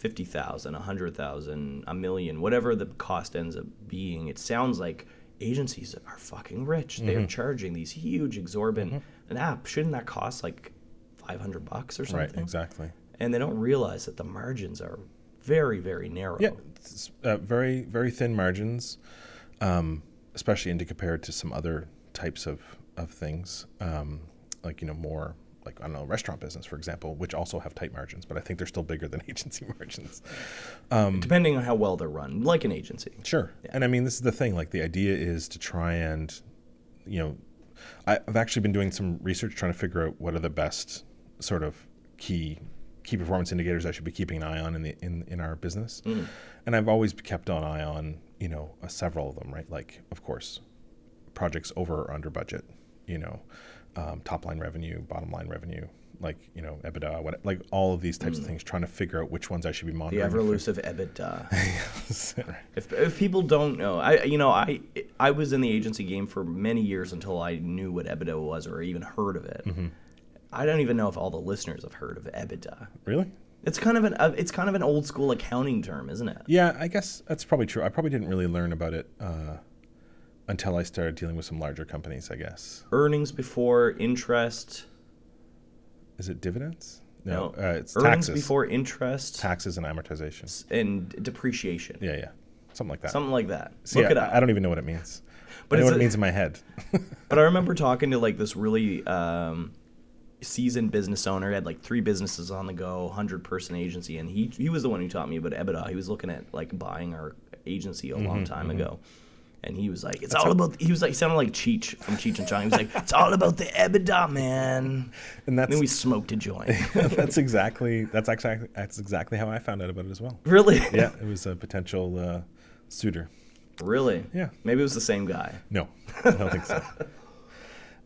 [SPEAKER 2] fifty thousand, a hundred thousand, a million, whatever the cost ends up being. It sounds like agencies are fucking rich.
[SPEAKER 3] Mm-hmm.
[SPEAKER 2] They're charging these huge, exorbitant. An app shouldn't that cost like five hundred bucks or something?
[SPEAKER 3] Right, exactly.
[SPEAKER 2] And they don't realize that the margins are very, very narrow.
[SPEAKER 3] Yeah, uh, very very thin margins, um, especially into compared to some other types of of things, um, like you know more like I don't know restaurant business for example, which also have tight margins, but I think they're still bigger than agency margins.
[SPEAKER 2] Depending on how well they're run, like an agency.
[SPEAKER 3] Sure. And I mean, this is the thing. Like, the idea is to try and, you know, I've actually been doing some research trying to figure out what are the best sort of key key performance indicators I should be keeping an eye on in the in, in our business. And I've always kept an eye on, you know, uh, several of them, right? Like, of course, projects over or under budget, you know, um, top line revenue, bottom line revenue, like, you know, EBITDA, what, like all of these types of things, trying to figure out which ones I should be monitoring.
[SPEAKER 2] The
[SPEAKER 3] ever
[SPEAKER 2] elusive EBITDA. If, if people don't know, I you know I I was in the agency game for many years until I knew what EBITDA was or even heard of it.
[SPEAKER 3] Mm-hmm.
[SPEAKER 2] I don't even know if all the listeners have heard of EBITDA.
[SPEAKER 3] really?
[SPEAKER 2] It's kind of an uh, it's kind of an old school accounting term, isn't it?
[SPEAKER 3] Yeah, I guess that's probably true. I probably didn't really learn about it uh, until I started dealing with some larger companies. I guess
[SPEAKER 2] Earnings before interest.
[SPEAKER 3] is it dividends?
[SPEAKER 2] No,
[SPEAKER 3] uh, it's
[SPEAKER 2] earnings
[SPEAKER 3] taxes.
[SPEAKER 2] before interest
[SPEAKER 3] taxes and amortization.
[SPEAKER 2] and depreciation.
[SPEAKER 3] Yeah, yeah, something like that.
[SPEAKER 2] Something like that.
[SPEAKER 3] See,
[SPEAKER 2] Look
[SPEAKER 3] I,
[SPEAKER 2] it up.
[SPEAKER 3] I don't even know what it means.
[SPEAKER 2] But
[SPEAKER 3] I know
[SPEAKER 2] it's
[SPEAKER 3] what it means in my head.
[SPEAKER 2] But I remember talking to like this really um, seasoned business owner. He had like three businesses on the go, hundred person agency, and he he was the one who taught me about EBITDA. He was looking at like buying our agency a
[SPEAKER 3] Mm-hmm,
[SPEAKER 2] long time ago. And he was like, "It's all about." He was like, he sounded like Cheech from Cheech and Chong. He was like, "It's all about the EBITDA, man."
[SPEAKER 3] and
[SPEAKER 2] And then we smoked a joint.
[SPEAKER 3] that's exactly that's exactly that's exactly how I found out about it as well.
[SPEAKER 2] really?
[SPEAKER 3] Yeah, it was a potential uh, suitor.
[SPEAKER 2] Really?
[SPEAKER 3] Yeah.
[SPEAKER 2] Maybe it was the same guy.
[SPEAKER 3] No, I don't think so.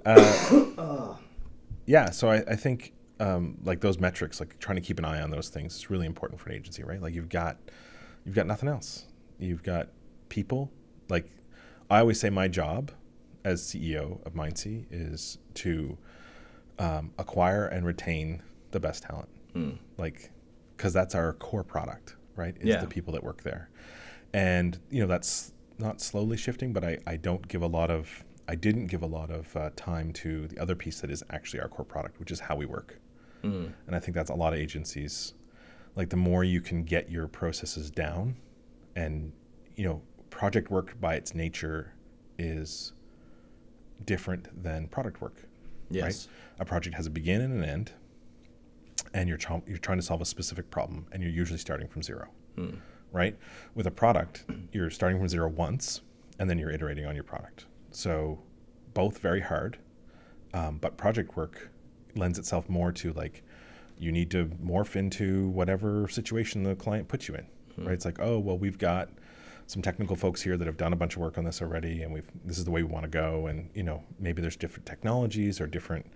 [SPEAKER 3] Uh, yeah, so I, I think um, like those metrics, like trying to keep an eye on those things, is really important for an agency, right? Like you've got you've got nothing else. You've got people. Like I always say, my job as CEO of MindSea is to um, acquire and retain the best talent. Like, because that's our core product, right? Is
[SPEAKER 2] Yeah.
[SPEAKER 3] the people that work there, and you know that's not slowly shifting, but I, I don't give a lot of I didn't give a lot of uh, time to the other piece that is actually our core product, which is how we work. And I think that's a lot of agencies. Like the more you can get your processes down, and you know, project work by its nature is different than product work.
[SPEAKER 2] Yes.
[SPEAKER 3] Right? A project has a begin and an end, and you're trying you're trying to solve a specific problem, and you're usually starting from zero. Right? With a product, you're starting from zero once, and then you're iterating on your product. So, both very hard, um, but project work lends itself more to like you need to morph into whatever situation the client puts you in. Right? It's like, oh well, we've got some technical folks here that have done a bunch of work on this already, and we've this is the way we want to go. And you know, maybe there's different technologies or different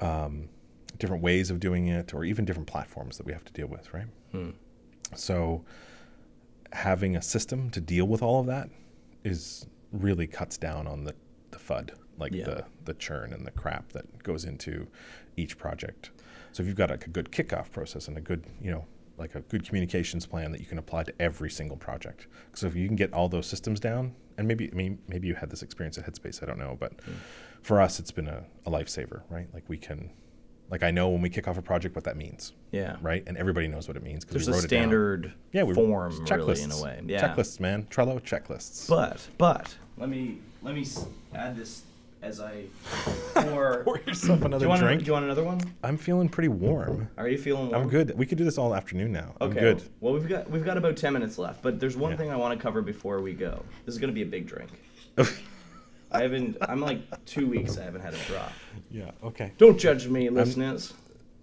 [SPEAKER 3] um, different ways of doing it, or even different platforms that we have to deal with, right? So having a system to deal with all of that is really cuts down on the, the FUD, like
[SPEAKER 2] Yeah.
[SPEAKER 3] the, the churn and the crap that goes into each project. So if you've got like a good kickoff process and a good, you know, like a good communications plan that you can apply to every single project. So if you can get all those systems down, and maybe I mean maybe you had this experience at Headspace, I don't know, but for us it's been a, a lifesaver, right? Like we can like I know when we kick off a project what that means.
[SPEAKER 2] Yeah.
[SPEAKER 3] Right? And everybody knows what it means because
[SPEAKER 2] There's
[SPEAKER 3] we
[SPEAKER 2] a
[SPEAKER 3] wrote it down.
[SPEAKER 2] standard
[SPEAKER 3] Yeah, we
[SPEAKER 2] form,
[SPEAKER 3] checklists
[SPEAKER 2] really, in a way. Yeah.
[SPEAKER 3] Checklists, man. Trello checklists.
[SPEAKER 2] But but let me let me add this as I pour.
[SPEAKER 3] Pour yourself
[SPEAKER 2] do
[SPEAKER 3] another
[SPEAKER 2] you want
[SPEAKER 3] drink.
[SPEAKER 2] do you want another one?
[SPEAKER 3] I'm feeling pretty warm.
[SPEAKER 2] Are you feeling warm?
[SPEAKER 3] I'm good. We could do this all afternoon now. I'm
[SPEAKER 2] Okay.
[SPEAKER 3] good.
[SPEAKER 2] Well, we've got we've got about ten minutes left, but there's one
[SPEAKER 3] Yeah.
[SPEAKER 2] thing I want to cover before we go. This is gonna be a big drink. I haven't. I'm like two weeks. I haven't had a drop.
[SPEAKER 3] yeah. Okay.
[SPEAKER 2] Don't judge me, listeners.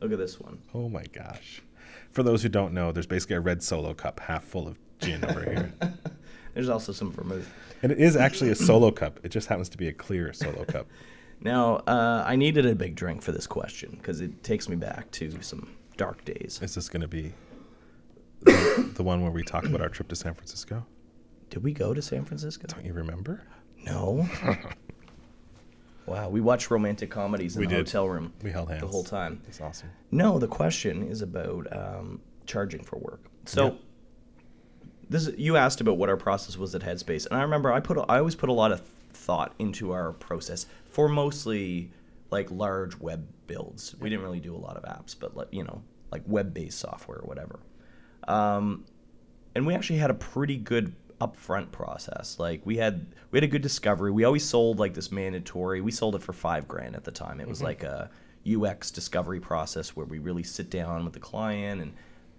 [SPEAKER 2] Look at this one.
[SPEAKER 3] Oh my gosh. For those who don't know, there's basically a red solo cup half full of gin over here.
[SPEAKER 2] There's also some vermouth.
[SPEAKER 3] And it is actually a solo cup. It just happens to be a clear solo cup.
[SPEAKER 2] Now, uh, I needed a big drink for this question because it takes me back to some dark days.
[SPEAKER 3] Is this going to be the, the one where we talk about our trip to San Francisco?
[SPEAKER 2] Did we go to San Francisco?
[SPEAKER 3] Don't you remember?
[SPEAKER 2] No. wow, we watched romantic comedies in
[SPEAKER 3] We
[SPEAKER 2] the
[SPEAKER 3] did.
[SPEAKER 2] hotel room
[SPEAKER 3] We held hands
[SPEAKER 2] the whole time.
[SPEAKER 3] It's awesome.
[SPEAKER 2] No, the question is about um, charging for work. So,
[SPEAKER 3] Yeah.
[SPEAKER 2] This is, you asked about what our process was at Headspace, and I remember I put I always put a lot of thought into our process for mostly like large web builds. We didn't really do a lot of apps, but like you know, like web-based software or whatever. Um, and we actually had a pretty good upfront process. Like we had we had a good discovery. We always sold like this mandatory. We sold it for five grand at the time. It was like a UX discovery process where we really sit down with the client and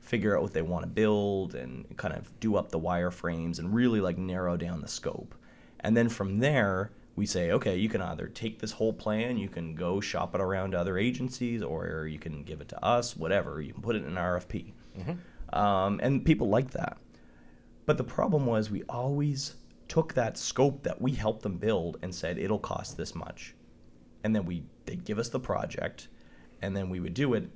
[SPEAKER 2] figure out what they want to build and kind of do up the wireframes and really like narrow down the scope. And then from there, we say, okay, you can either take this whole plan, you can go shop it around to other agencies, or you can give it to us, whatever. You can put it in an RFP. Um, and people like that. But the problem was we always took that scope that we helped them build and said it'll cost this much. And then we they'd give us the project and then we would do it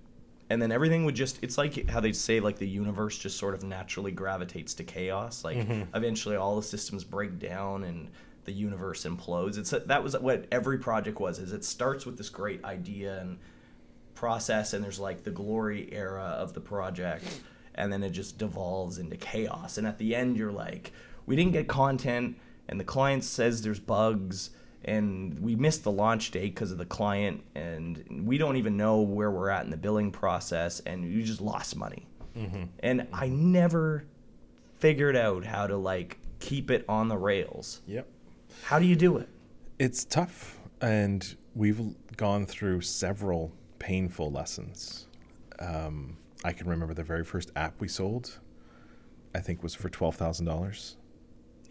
[SPEAKER 2] and then everything would just it's like how they say like the universe just sort of naturally gravitates to chaos. Like mm-hmm. eventually all the systems break down and the universe implodes. It's that was what every project was is it starts with this great idea and process and there's like the glory era of the project and then it just devolves into chaos. And at the end you're like we didn't get content and the client says there's bugs and we missed the launch date because of the client and we don't even know where we're at in the billing process and you just lost money and i never figured out how to like keep it on the rails
[SPEAKER 3] Yep.
[SPEAKER 2] how do you do it
[SPEAKER 3] It's tough, and we've gone through several painful lessons. Um, I can remember the very first app we sold. I think was for twelve thousand dollars.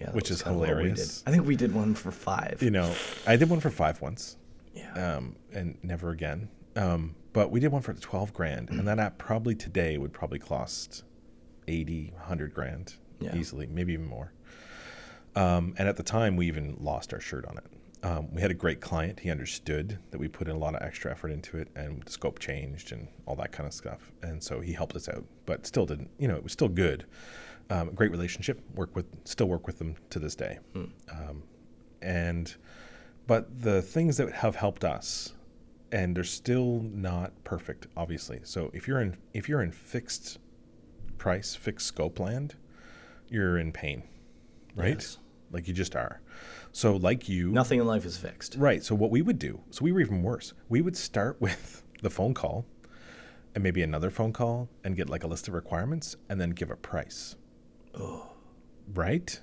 [SPEAKER 2] Yeah
[SPEAKER 3] Which is
[SPEAKER 2] kinda what we did.
[SPEAKER 3] hilarious.
[SPEAKER 2] i think we did one for five
[SPEAKER 3] You know, I did one for five once,
[SPEAKER 2] yeah
[SPEAKER 3] um, and never again. Um, but we did one for twelve grand, and that app probably today would probably cost 80, 100 grand
[SPEAKER 2] Yeah.
[SPEAKER 3] easily, maybe even more. Um, and at the time, we even lost our shirt on it. Um, we had a great client. He understood that we put in a lot of extra effort into it, and the scope changed and all that kind of stuff. And so he helped us out, but still didn't. You know, it was still good. Um, great relationship. Work with, still work with them to this day. Um, and, but the things that have helped us, and they're still not perfect, obviously. So if you're in if you're in fixed price, fixed scope land, you're in pain, right?
[SPEAKER 2] Yes.
[SPEAKER 3] Like you just are. So like you,
[SPEAKER 2] Nothing in life is fixed.
[SPEAKER 3] Right. So what we would do, so we were even worse. We would start with the phone call and maybe another phone call and get like a list of requirements and then give a price. Oh. Right?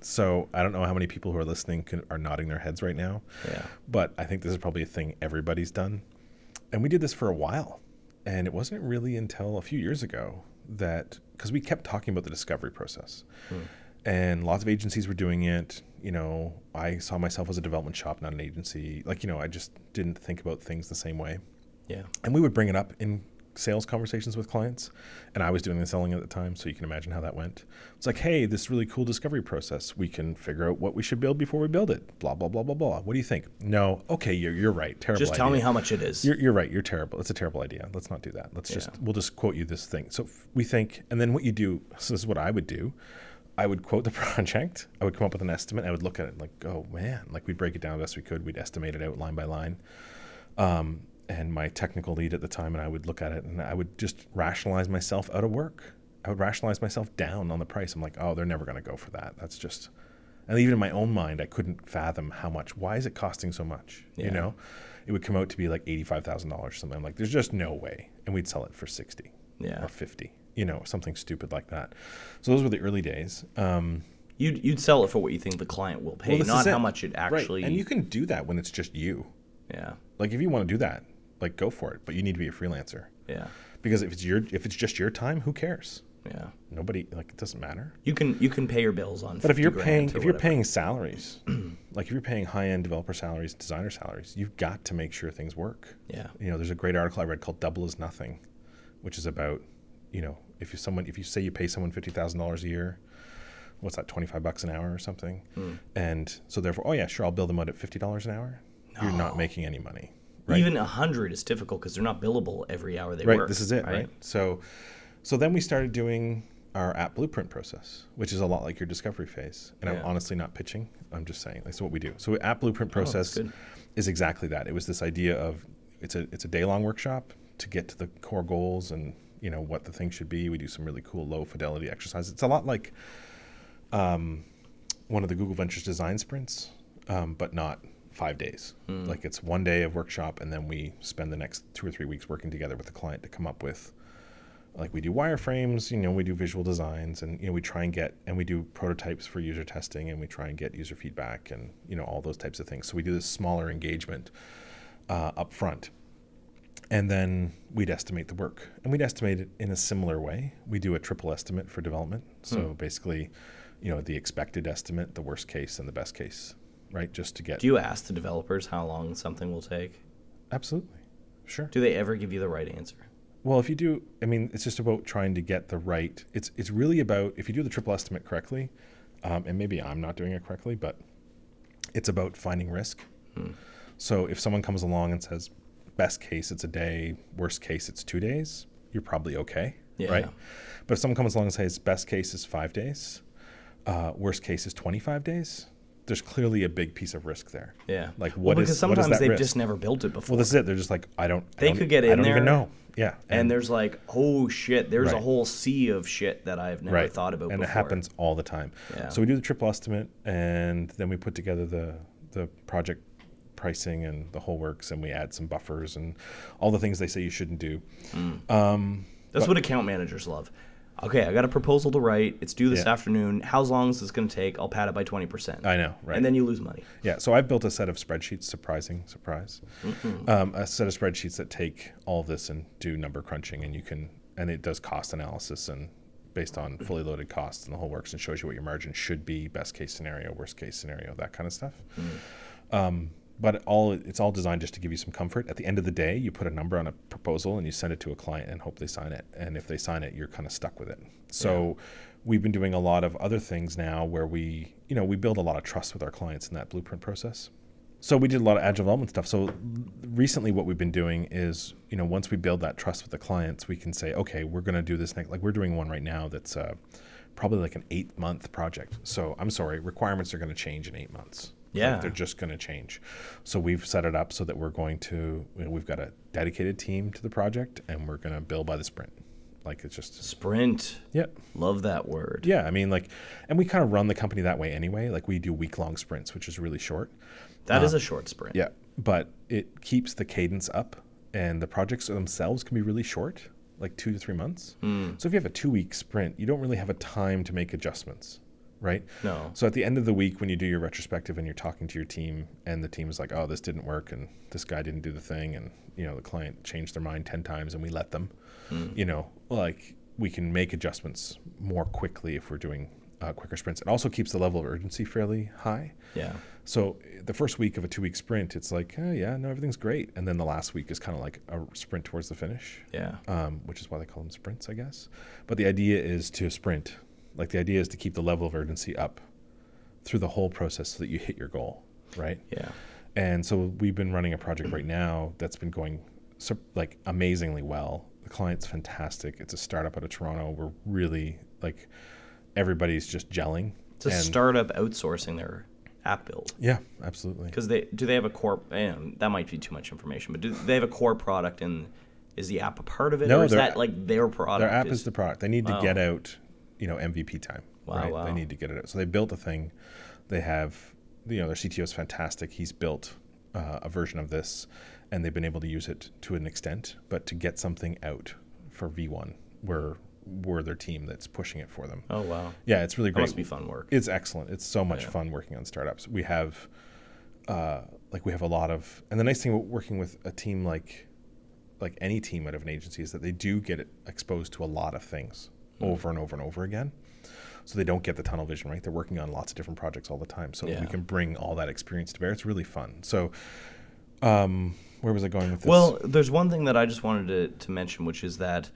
[SPEAKER 3] So I don't know how many people who are listening can, are nodding their heads right now.
[SPEAKER 2] Yeah.
[SPEAKER 3] But I think this is probably a thing everybody's done. And we did this for a while. And it wasn't really until a few years ago that, because we kept talking about the discovery process. Hmm. And lots of agencies were doing it. You know, I saw myself as a development shop, not an agency. Like, you know, I just didn't think about things the same way.
[SPEAKER 2] Yeah.
[SPEAKER 3] And we would bring it up in sales conversations with clients. And I was doing the selling at the time, so you can imagine how that went. It's like, hey, this really cool discovery process. We can figure out what we should build before we build it. Blah, blah, blah, blah, blah. What do you think? No. Okay, you're, you're right. Terrible
[SPEAKER 2] Just tell me how much it is.
[SPEAKER 3] You're, you're right. You're terrible. It's a terrible idea. Let's not do that. Let's just, we'll just quote you this thing. So we think, and then what you do, so this is what I would do. I would quote the project. I would come up with an estimate. I would look at it like, oh man, like we'd break it down as best we could. We'd estimate it out line by line. Um, and my technical lead at the time, and I would look at it and I would just rationalize myself out of work. I would rationalize myself down on the price. I'm like, oh, they're never going to go for that. That's just, and even in my own mind, I couldn't fathom how much. Why is it costing so much? You know, it would come out to be like eighty-five thousand dollars or something. I'm like, there's just no way, and we'd sell it for sixty
[SPEAKER 2] Yeah.
[SPEAKER 3] or fifty. You know, something stupid like that. So those were the early days. Um,
[SPEAKER 2] You'd, you'd sell it for what you think the client will pay,
[SPEAKER 3] well,
[SPEAKER 2] not how much it
[SPEAKER 3] Right.
[SPEAKER 2] actually.
[SPEAKER 3] And you can do that when it's just you.
[SPEAKER 2] yeah.
[SPEAKER 3] Like if you want to do that, like go for it. But you need to be a freelancer
[SPEAKER 2] Yeah.
[SPEAKER 3] because if it's your if it's just your time, who cares?
[SPEAKER 2] Yeah.
[SPEAKER 3] Nobody like it doesn't matter.
[SPEAKER 2] You can you can pay your bills on.
[SPEAKER 3] But if you're paying if you're paying salaries, like if you're paying high end developer salaries, designer salaries, you've got to make sure things work.
[SPEAKER 2] Yeah.
[SPEAKER 3] You know, there's a great article I read called "Double is Nothing," which is about, you know, if you someone if you say you pay someone fifty thousand dollars a year, what's that, twenty five bucks an hour or something,
[SPEAKER 2] Hmm.
[SPEAKER 3] and so therefore, oh yeah, sure, I'll bill them out at fifty dollars an hour. You're not making any money. Right?
[SPEAKER 2] Even a hundred is difficult because they're not billable every hour they
[SPEAKER 3] right
[SPEAKER 2] work.
[SPEAKER 3] this is it right? so so then we started doing our app blueprint process which is a lot like your discovery phase and i'm honestly not pitching i'm just saying that's what we do so app blueprint
[SPEAKER 2] Oh,
[SPEAKER 3] process
[SPEAKER 2] good.
[SPEAKER 3] is exactly that it was this idea of it's a it's a day long workshop to get to the core goals and you know what the thing should be we do some really cool low fidelity exercises it's a lot like um, one of the google ventures design sprints um, but not five days. Like it's one day of workshop and then we spend the next two or three weeks working together with the client to come up with like we do wireframes you know we do visual designs and you know we try and get and we do prototypes for user testing and we try and get user feedback and you know all those types of things. So we do this smaller engagement uh, up front and then we'd estimate the work and we'd estimate it in a similar way. We do a triple estimate for development. So basically you know the expected estimate the worst case and the best case right just to get
[SPEAKER 2] Do you ask the developers how long something will take?
[SPEAKER 3] absolutely sure
[SPEAKER 2] Do they ever give you the right answer?
[SPEAKER 3] Well, if you do, I mean, it's just about trying to get the right. It's it's really about if you do the triple estimate correctly, um, and maybe I'm not doing it correctly, but it's about finding risk. So if someone comes along and says, best case it's a day, worst case it's two days, you're probably okay,
[SPEAKER 2] Yeah.
[SPEAKER 3] right? But if someone comes along and says best case is five days, uh, worst case is 25 days, there's clearly a big piece of risk there.
[SPEAKER 2] Yeah.
[SPEAKER 3] Like
[SPEAKER 2] Well,
[SPEAKER 3] what is
[SPEAKER 2] because
[SPEAKER 3] what is
[SPEAKER 2] sometimes
[SPEAKER 3] that
[SPEAKER 2] they've
[SPEAKER 3] risk?
[SPEAKER 2] just never built it before.
[SPEAKER 3] Well, this is it. They're just like I don't. I
[SPEAKER 2] They
[SPEAKER 3] don't-
[SPEAKER 2] could get
[SPEAKER 3] I
[SPEAKER 2] in
[SPEAKER 3] don't even know. Yeah,
[SPEAKER 2] and, there's like, oh shit, there's a whole sea of shit that I've never thought about
[SPEAKER 3] and
[SPEAKER 2] before.
[SPEAKER 3] it happens all the time.
[SPEAKER 2] Yeah.
[SPEAKER 3] So we do the triple estimate, and then we put together the the project pricing and the whole works, and we add some buffers and all the things they say you shouldn't do. Um,
[SPEAKER 2] That's what account managers love. Okay, I got a proposal to write. It's due this
[SPEAKER 3] Yeah.
[SPEAKER 2] afternoon. How long is this going to take? I'll pad it by 20%.
[SPEAKER 3] I know, right?
[SPEAKER 2] And then you lose money.
[SPEAKER 3] Yeah, so I've built a set of spreadsheets. Surprising, surprise. Um, a set of spreadsheets that take all this and do number crunching, and you can, and it does cost analysis and based on fully loaded costs and the whole works, and shows you what your margin should be, best case scenario, worst case scenario, that kind of stuff. Um, but all it's all designed just to give you some comfort. At the end of the day, you put a number on a proposal and you send it to a client and hope they sign it. And if they sign it, you're kind of stuck with it. So we've been doing a lot of other things now where we, you know, we build a lot of trust with our clients in that blueprint process. So we did a lot of agile development stuff. So recently, what we've been doing is, you know, once we build that trust with the clients, we can say, okay, we're going to do this next. Like we're doing one right now that's uh, probably like an eight month project. So I'm sorry, requirements are going to change in eight months. Like,
[SPEAKER 2] Yeah.
[SPEAKER 3] they're just going to change. So we've set it up so that we're going to, you know, we've got a dedicated team to the project, and we're going to build by the sprint. Like it's just,
[SPEAKER 2] Sprint.
[SPEAKER 3] Yep.
[SPEAKER 2] Love that word.
[SPEAKER 3] Yeah, I mean, like, and we kind of run the company that way anyway. Like, we do week long sprints, which is really short.
[SPEAKER 2] That is um, a short sprint.
[SPEAKER 3] Yeah, but it keeps the cadence up, and the projects themselves can be really short, like two to three months. Hmm. So if you have a two week sprint, you don't really have a time to make adjustments, right?
[SPEAKER 2] No.
[SPEAKER 3] So at the end of the week, when you do your retrospective and you're talking to your team, and the team is like, "Oh, this didn't work, and this guy didn't do the thing," and you know the client changed their mind ten times, and we let them, you know, like we can make adjustments more quickly if we're doing uh, quicker sprints. It also keeps the level of urgency fairly high.
[SPEAKER 2] Yeah.
[SPEAKER 3] So the first week of a two week sprint, it's like, oh, yeah, no, everything's great. And then the last week is kind of like a sprint towards the finish,
[SPEAKER 2] Yeah.
[SPEAKER 3] um, which is why they call them sprints, I guess. But the idea is to sprint. Like the idea is to keep the level of urgency up through the whole process so that you hit your goal, right?
[SPEAKER 2] Yeah.
[SPEAKER 3] And so we've been running a project right now that's been going so, like amazingly well. The client's fantastic. It's a startup out of Toronto. We're really like everybody's just gelling.
[SPEAKER 2] It's a
[SPEAKER 3] And-
[SPEAKER 2] startup outsourcing their app build.
[SPEAKER 3] Yeah, absolutely.
[SPEAKER 2] Because they do they have a core? And that might be too much information, but do they have a core product and is the app a part of it,
[SPEAKER 3] No,
[SPEAKER 2] or is that like their product?
[SPEAKER 3] Their app is the product. They need
[SPEAKER 2] Wow.
[SPEAKER 3] to oh. get out, you know, MVP time.
[SPEAKER 2] Wow,
[SPEAKER 3] right?
[SPEAKER 2] wow.
[SPEAKER 3] They need to get it out. So they built a thing. They have, you know, their CTO is fantastic. He's built uh, a version of this, and they've been able to use it to an extent. But to get something out for V1, we're we're their team that's pushing it for them.
[SPEAKER 2] Oh wow,
[SPEAKER 3] Yeah, it's really great.
[SPEAKER 2] must be fun work.
[SPEAKER 3] It's excellent. It's so much
[SPEAKER 2] Yeah.
[SPEAKER 3] fun working on startups. We have, uh, like, we have a lot of, and the nice thing about working with a team like, like any team out of an agency is that they do get exposed to a lot of things. Over and over and over again. So they don't get the tunnel vision, right? They're working on lots of different projects all the time. So
[SPEAKER 2] Yeah.
[SPEAKER 3] we can bring all that experience to bear. It's really fun. So, um, where was I going with this?
[SPEAKER 2] Well, there's one thing that I just wanted to, to mention, which is that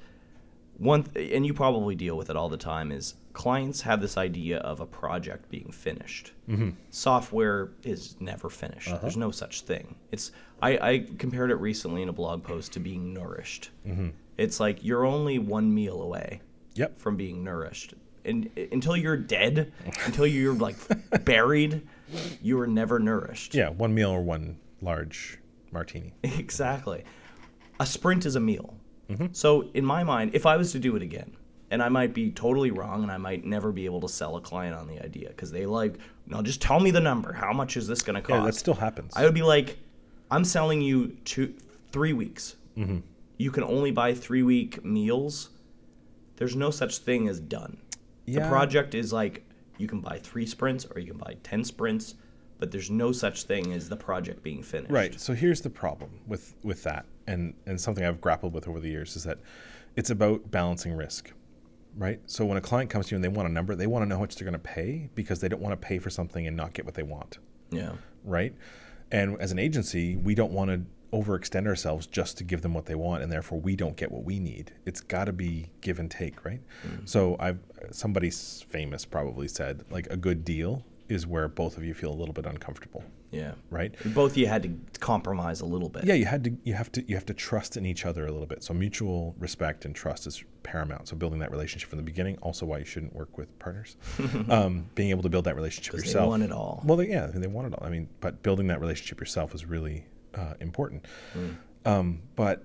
[SPEAKER 2] one, th- and you probably deal with it all the time, is clients have this idea of a project being finished. Mm-hmm. Software is never finished.
[SPEAKER 3] Uh-huh.
[SPEAKER 2] There's no such thing. It's I, I compared it recently in a blog post to being nourished. Mm-hmm. It's like you're only one meal away
[SPEAKER 3] yep.
[SPEAKER 2] from being nourished. And until you're dead, until you're like buried, you are never nourished.
[SPEAKER 3] Yeah, one meal or one large martini.
[SPEAKER 2] Exactly. A sprint is a meal.
[SPEAKER 3] Mm-hmm.
[SPEAKER 2] So, in my mind, if I was to do it again, and I might be totally wrong, and I might never be able to sell a client on the idea because they like, no, just tell me the number. How much is this going to cost?
[SPEAKER 3] Yeah, that still happens.
[SPEAKER 2] I would be like, I'm selling you two, three weeks.
[SPEAKER 3] Mm-hmm.
[SPEAKER 2] You can only buy three week meals. There's no such thing as done. The project is like you can buy three sprints or you can buy 10 sprints, but there's no such thing as the project being finished.
[SPEAKER 3] Right. So here's the problem with with that, and and something I've grappled with over the years is that it's about balancing risk, right? So when a client comes to you and they want a number, they want to know how much they're going to pay because they don't want to pay for something and not get what they want,
[SPEAKER 2] Yeah.
[SPEAKER 3] right? And as an agency, we don't want to overextend ourselves just to give them what they want, and therefore we don't get what we need. It's got to be give and take, right? So I've somebody famous probably said like a good deal is where both of you feel a little bit uncomfortable,
[SPEAKER 2] Yeah.
[SPEAKER 3] right?
[SPEAKER 2] Both of you had to compromise a little bit.
[SPEAKER 3] yeah you had to you have to you have to trust in each other a little bit so mutual respect and trust is paramount so building that relationship from the beginning also why you shouldn't work with partners um, being able to build that relationship
[SPEAKER 2] 'Cause they
[SPEAKER 3] yourself
[SPEAKER 2] want it all.
[SPEAKER 3] well they, yeah they want it all i mean but building that relationship yourself is really uh, important. Um, but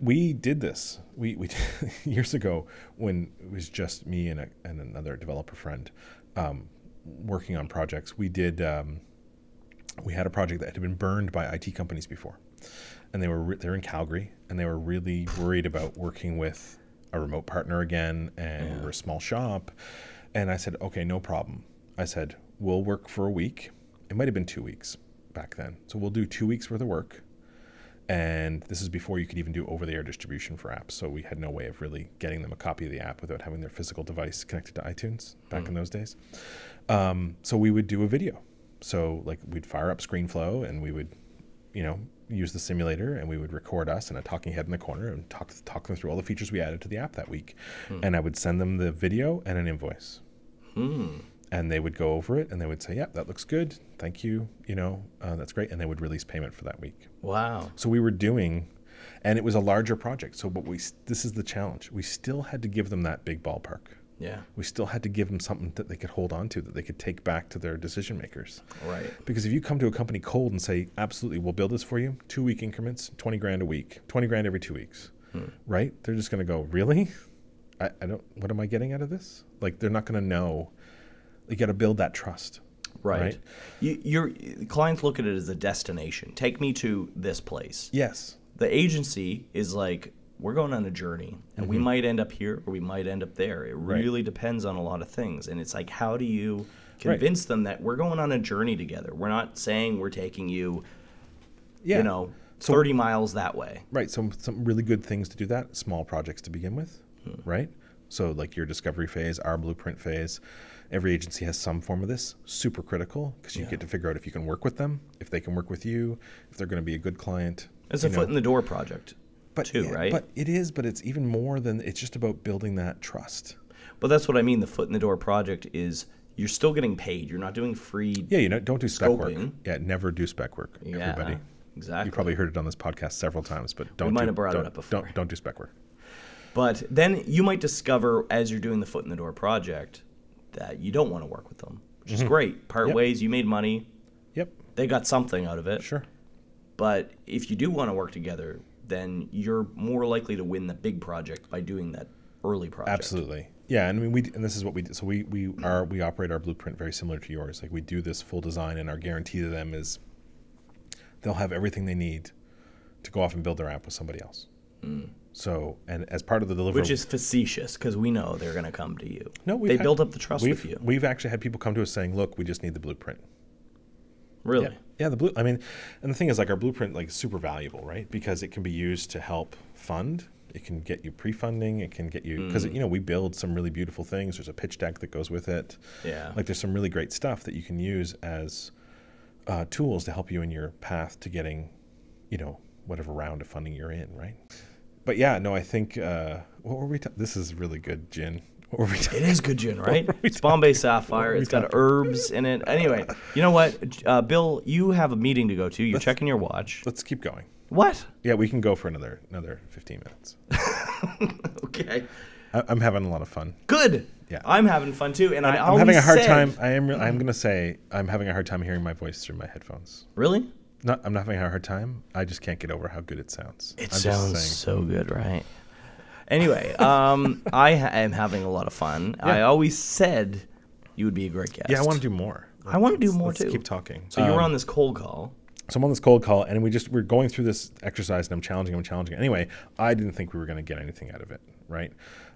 [SPEAKER 3] we did this. We, we years ago when it was just me and, a, and another developer friend um, working on projects we did um, we had a project that had been burned by IT companies before, and they were re- they're in Calgary, and they were really worried about working with a remote partner again, and we're a small shop, and I said, okay, no problem. I said we'll work for a week. It might have been two weeks back then, so we'll do two weeks worth of work. And this is before you could even do over-the-air distribution for apps, so we had no way of really getting them a copy of the app without having their physical device connected to iTunes back in hmm. those days. Um, so we would do a video. So like we'd fire up ScreenFlow and we would, you know, use the simulator and we would record us and a talking head in the corner and talk talk them through all the features we added to the app that week. Hmm. And I would send them the video and an invoice. Hmm. And they would go over it and they would say, "Yeah, that looks good. Thank you. You know, uh, that's great." And they would release payment for that week.
[SPEAKER 2] Wow.
[SPEAKER 3] So we were doing, and it was a larger project. So, but we this is the challenge. We still had to give them that big ballpark.
[SPEAKER 2] Yeah.
[SPEAKER 3] We still had to give them something that they could hold on to, that they could take back to their decision makers.
[SPEAKER 2] Right.
[SPEAKER 3] Because if you come to a company cold and say, absolutely, we'll build this for you, two week increments, 20 grand a week, 20 grand every two weeks, right? They're just going to go, really? I, I don't, what am I getting out of this? Like, they're not going to know. You got to build that trust.
[SPEAKER 2] Right.
[SPEAKER 3] Right.
[SPEAKER 2] You, your clients look at it as a destination. Take me to this place.
[SPEAKER 3] Yes.
[SPEAKER 2] The agency is like, we're going on a journey, and
[SPEAKER 3] Mm-hmm.
[SPEAKER 2] we might end up here or we might end up there. It really depends on a lot of things. And it's like, how do you convince them that we're going on a journey together? We're not saying we're taking you,
[SPEAKER 3] Yeah.
[SPEAKER 2] you know,
[SPEAKER 3] So-
[SPEAKER 2] 30 miles that way.
[SPEAKER 3] Right. Some some really good things to do that. Small projects to begin with, right? So like your discovery phase, our blueprint phase. Every agency has some form of this. Super critical because you get to figure out if you can work with them, if they can work with you, if they're going to be a good client.
[SPEAKER 2] It's a
[SPEAKER 3] you
[SPEAKER 2] foot in the door project,
[SPEAKER 3] but
[SPEAKER 2] too,
[SPEAKER 3] yeah,
[SPEAKER 2] right?
[SPEAKER 3] But it is. But it's even more than it's just about building that trust.
[SPEAKER 2] But that's what I mean. The foot in the door project is you're still getting paid. You're not doing free.
[SPEAKER 3] Yeah. You know, don't do spec work. Yeah. Never do spec work.
[SPEAKER 2] Yeah,
[SPEAKER 3] Everybody.
[SPEAKER 2] exactly.
[SPEAKER 3] You probably heard it on this podcast several times, but don't.
[SPEAKER 2] might
[SPEAKER 3] do,
[SPEAKER 2] have brought it up before.
[SPEAKER 3] Don't don't do spec work.
[SPEAKER 2] But then you might discover as you're doing the foot in the door project that you don't want to work with them, which is great. Part
[SPEAKER 3] Mm-hmm. Yep.
[SPEAKER 2] ways, you made money,
[SPEAKER 3] Yep.
[SPEAKER 2] they got something out of it.
[SPEAKER 3] Sure.
[SPEAKER 2] But if you do want to work together, then you're more likely to win the big project by doing that early project.
[SPEAKER 3] Absolutely. Yeah, and I mean we and this is what we do. So we we are we operate our blueprint very similar to yours. Like we do this full design, and our guarantee to them is they'll have everything they need to go off and build their app with somebody else. So, and as part of the delivery.
[SPEAKER 2] Which is facetious because we know they're going to come to you.
[SPEAKER 3] no, we've
[SPEAKER 2] they
[SPEAKER 3] had-
[SPEAKER 2] built up the trust with you.
[SPEAKER 3] We've actually had people come to us saying, "Look, we just need the blueprint."
[SPEAKER 2] really?
[SPEAKER 3] Yeah, yeah. The blue. I mean, and the thing is, like our blueprint, like is super valuable, right? Because it can be used to help fund. It can get you pre-funding. It can get you because
[SPEAKER 2] Mm.
[SPEAKER 3] you know we build some really beautiful things. There's a pitch deck that goes with it.
[SPEAKER 2] Yeah.
[SPEAKER 3] Like there's some really great stuff that you can use as uh, tools to help you in your path to getting, you know, whatever round of funding you're in, right? But yeah, no, I think uh, what were we? Ta- this is really good, gin. What were we? Ta-
[SPEAKER 2] It is good gin, right? It's Bombay Sapphire. It's got herbs in it. Anyway, you know what, uh, Bill? You have a meeting to go to. You're checking your watch.
[SPEAKER 3] Let's keep going.
[SPEAKER 2] What?
[SPEAKER 3] Yeah, we can go for another another 15 minutes.
[SPEAKER 2] Okay.
[SPEAKER 3] I, I'm having a lot of fun.
[SPEAKER 2] Good.
[SPEAKER 3] Yeah.
[SPEAKER 2] I'm having fun too, and I
[SPEAKER 3] I'm having a hard
[SPEAKER 2] said-
[SPEAKER 3] time. I am. Re- I'm gonna say I'm having a hard time hearing my voice through my headphones.
[SPEAKER 2] Really?
[SPEAKER 3] Not. I'm not having a hard time. I just can't get over how good it sounds.
[SPEAKER 2] It
[SPEAKER 3] I'm
[SPEAKER 2] sounds so good, right? Anyway, um, I ha- am having a lot of fun. I always said you would be a great guest.
[SPEAKER 3] Yeah, I want to do more.
[SPEAKER 2] I wanna do more,
[SPEAKER 3] let's
[SPEAKER 2] too.
[SPEAKER 3] Keep talking.
[SPEAKER 2] So you were
[SPEAKER 3] Um,
[SPEAKER 2] on this cold call.
[SPEAKER 3] So I'm on this cold call, and we just we're going through this exercise, and I'm challenging, I'm challenging. Anyway, I didn't think we were going to get anything out of it, right?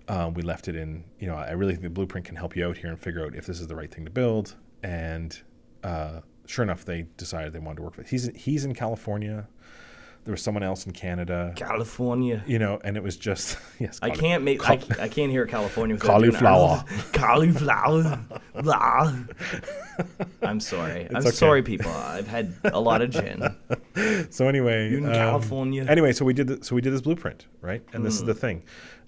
[SPEAKER 3] Um, we left it in. You know, I really think the blueprint can help you out here and figure out if this is the right thing to build. And uh, sure enough, they decided they wanted to work with. He's he's in California. There was someone else in Canada.
[SPEAKER 2] California.
[SPEAKER 3] You know, and it was just yes.
[SPEAKER 2] I can't make.
[SPEAKER 3] cau-
[SPEAKER 2] I, I can't hear California.
[SPEAKER 3] Cauliflower.
[SPEAKER 2] Cauliflower. Blah. I'm sorry. I'm
[SPEAKER 3] okay.
[SPEAKER 2] sorry, people. I've had a lot of gin.
[SPEAKER 3] so anyway,
[SPEAKER 2] You in
[SPEAKER 3] um,
[SPEAKER 2] California?
[SPEAKER 3] Anyway, so we did the, so we did this blueprint, right? And this is
[SPEAKER 2] Mm.
[SPEAKER 3] the thing.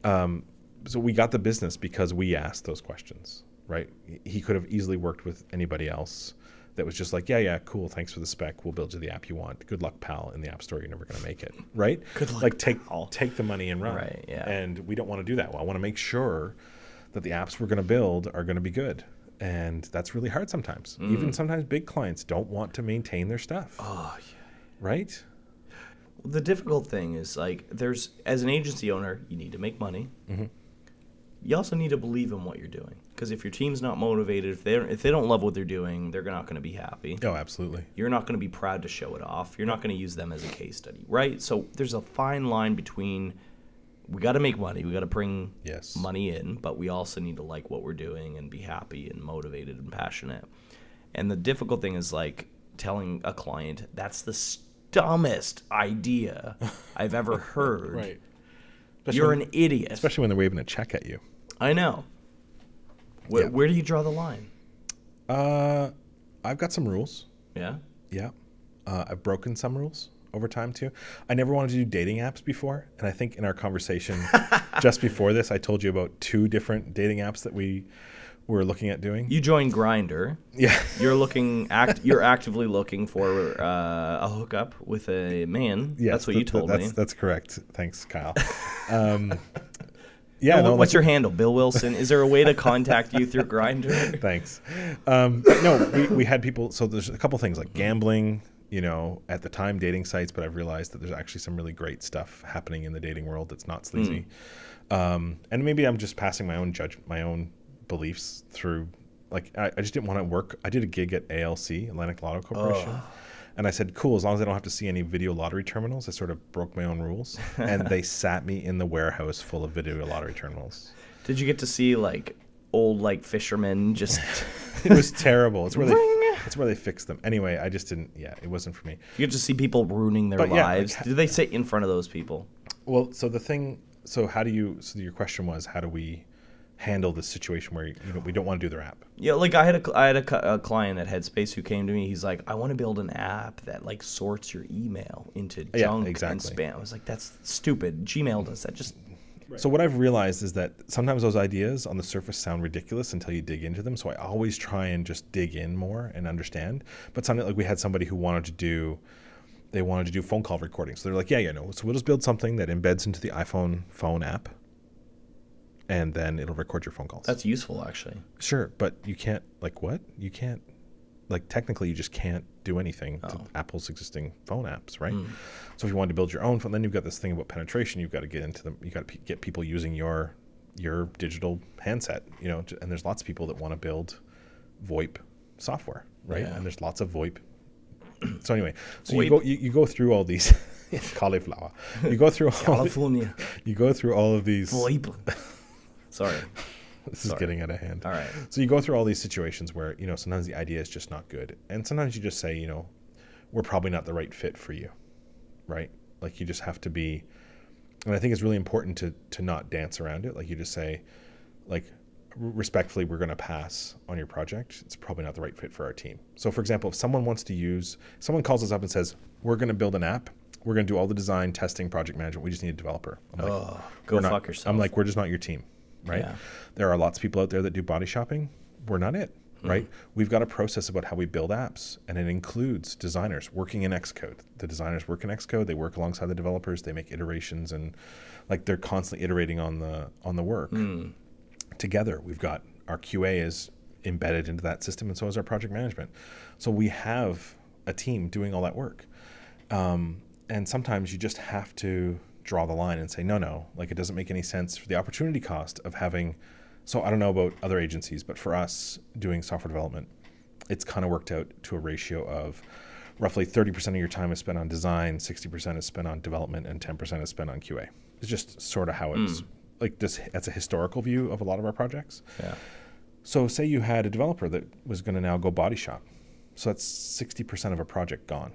[SPEAKER 3] Um, so we got the business because we asked those questions, right? He could have easily worked with anybody else that was just like, yeah, yeah, cool, thanks for the spec. We'll build you the app you want. Good luck, pal. In the app store, you're never going to make it, right?
[SPEAKER 2] Good luck,
[SPEAKER 3] Like take
[SPEAKER 2] pal.
[SPEAKER 3] take the money and run.
[SPEAKER 2] Right, yeah.
[SPEAKER 3] And we don't want to do that. Well, I want to make sure that the apps we're going to build are going to be good. And that's really hard sometimes.
[SPEAKER 2] Mm.
[SPEAKER 3] Even sometimes big clients don't want to maintain their stuff.
[SPEAKER 2] Oh, yeah.
[SPEAKER 3] Right?
[SPEAKER 2] the difficult thing is like there's as an agency owner you need to make money
[SPEAKER 3] Mm-hmm.
[SPEAKER 2] you also need to believe in what you're doing because if your team's not motivated if they don't, if they don't love what they're doing they're not going to be happy
[SPEAKER 3] Oh, absolutely.
[SPEAKER 2] you're not going to be proud to show it off you're not going to use them as a case study right so there's a fine line between we got to make money we got to bring
[SPEAKER 3] Yes.
[SPEAKER 2] money in but we also need to like what we're doing and be happy and motivated and passionate and the difficult thing is like telling a client that's the dumbest idea I've ever heard. Right. You're
[SPEAKER 3] when,
[SPEAKER 2] an idiot.
[SPEAKER 3] especially when they're waving a check at you.
[SPEAKER 2] I know. Where,
[SPEAKER 3] Yeah.
[SPEAKER 2] where do you draw the line?
[SPEAKER 3] Uh, I've got some rules.
[SPEAKER 2] Yeah.
[SPEAKER 3] Yeah. Uh, I've broken some rules over time too. I never wanted to do dating apps before, and I think in our conversation just before this, I told you about two different dating apps that we we're looking at doing.
[SPEAKER 2] You joined Grindr.
[SPEAKER 3] yeah.
[SPEAKER 2] You're looking act. You're actively looking for uh, a hookup with a man.
[SPEAKER 3] Yes,
[SPEAKER 2] that's what you told
[SPEAKER 3] that's,
[SPEAKER 2] me.
[SPEAKER 3] That's correct. Thanks, Kyle. Um, yeah. No,
[SPEAKER 2] what's
[SPEAKER 3] like-
[SPEAKER 2] your handle, Bill Wilson? Is there a way to contact you through Grindr?
[SPEAKER 3] Thanks. Um, no, we, we had people. So there's a couple things like gambling. You know, at the time, dating sites, but I've realized that there's actually some really great stuff happening in the dating world that's not sleazy. Um, and maybe I'm just passing my own judge, my own beliefs through. Like, I, I just didn't want to work. I did a gig at ALC, Atlantic Lotto Corporation. And I said, cool, as long as I don't have to see any video lottery terminals. I sort of broke my own rules. and they sat me in the warehouse full of video lottery terminals.
[SPEAKER 2] Did you get to see like old like fishermen just?
[SPEAKER 3] it was terrible. It's where they it's where they fixed them. Anyway, I just didn't. Yeah, it wasn't for me.
[SPEAKER 2] You get to see people ruining their
[SPEAKER 3] But yeah, like,
[SPEAKER 2] lives.
[SPEAKER 3] ha-
[SPEAKER 2] Do they sit in front of those people?
[SPEAKER 3] Well, so the thing. So how do you? So your question was, how do we handle this situation where you know we don't want to do their app?
[SPEAKER 2] Yeah, like I had a cl- I had a, a client at Headspace who came to me. He's like, I want to build an app that like sorts your email into
[SPEAKER 3] Yeah,
[SPEAKER 2] junk and spam. I was like, that's stupid. Gmail does that. Just
[SPEAKER 3] So what I've realized is that sometimes those ideas on the surface sound ridiculous until you dig into them. So I always try and just dig in more and understand. But something like we had somebody who wanted to do, they wanted to do phone call recording. So they're like, yeah, yeah, no. So we'll just build something that embeds into the iPhone phone app, and then it'll record your phone calls.
[SPEAKER 2] that's useful actually.
[SPEAKER 3] Sure, but you can't like what? You can't like technically you just can't do anything to oh. Apple's existing phone apps, right? Hmm. So if you wanted to build your own phone, then you've got this thing about penetration. You've got to get into them. You got to p- get people using your your digital handset, you know. And there's lots of people that want to build VoIP software, right?
[SPEAKER 2] Yeah.
[SPEAKER 3] And there's lots of VoIP. so anyway, so
[SPEAKER 2] VoIP.
[SPEAKER 3] you go you, you go through all these cauliflower. You go through all the,
[SPEAKER 2] California.
[SPEAKER 3] you go through all of these.
[SPEAKER 2] Sorry.
[SPEAKER 3] This is getting out of hand.
[SPEAKER 2] All right.
[SPEAKER 3] So you go through all these situations where, you know, sometimes the idea is just not good. And sometimes you just say, you know, we're probably not the right fit for you. Right? Like you just have to be and I think it's really important to to not dance around it. Like you just say, like respectfully, we're going to pass on your project. It's probably not the right fit for our team. So, for example, if someone wants to use, someone calls us up and says, "We're going to build an app. We're going to do all the design, testing, project management. We just need a developer." I'm like,
[SPEAKER 2] Oh, go
[SPEAKER 3] we're not-
[SPEAKER 2] fuck yourself.
[SPEAKER 3] I'm like, we're just not your team, right?
[SPEAKER 2] Yeah.
[SPEAKER 3] There are lots of people out there that do body shopping. We're not it,
[SPEAKER 2] Mm-hmm.
[SPEAKER 3] right? We've got a process about how we build apps, and it includes designers working in Xcode. The designers work in Xcode. They work alongside the developers. They make iterations, and like they're constantly iterating on the on the work
[SPEAKER 2] Hmm.
[SPEAKER 3] together. We've got our QA is embedded into that system, and so is our project management. So we have a team doing all that work. Um, and sometimes you just have to draw the line and say, no, no, like it doesn't make any sense for the opportunity cost of having. So I don't know about other agencies, but for us doing software development, it's kind of worked out to a ratio of roughly 30% of your time is spent on design, 60% is spent on development, and 10% is spent on QA. It's just sort of how it's hmm. like this. That's a historical view of a lot of our projects.
[SPEAKER 2] Yeah.
[SPEAKER 3] So say you had a developer that was going to now go body shop. So that's 60% of a project gone,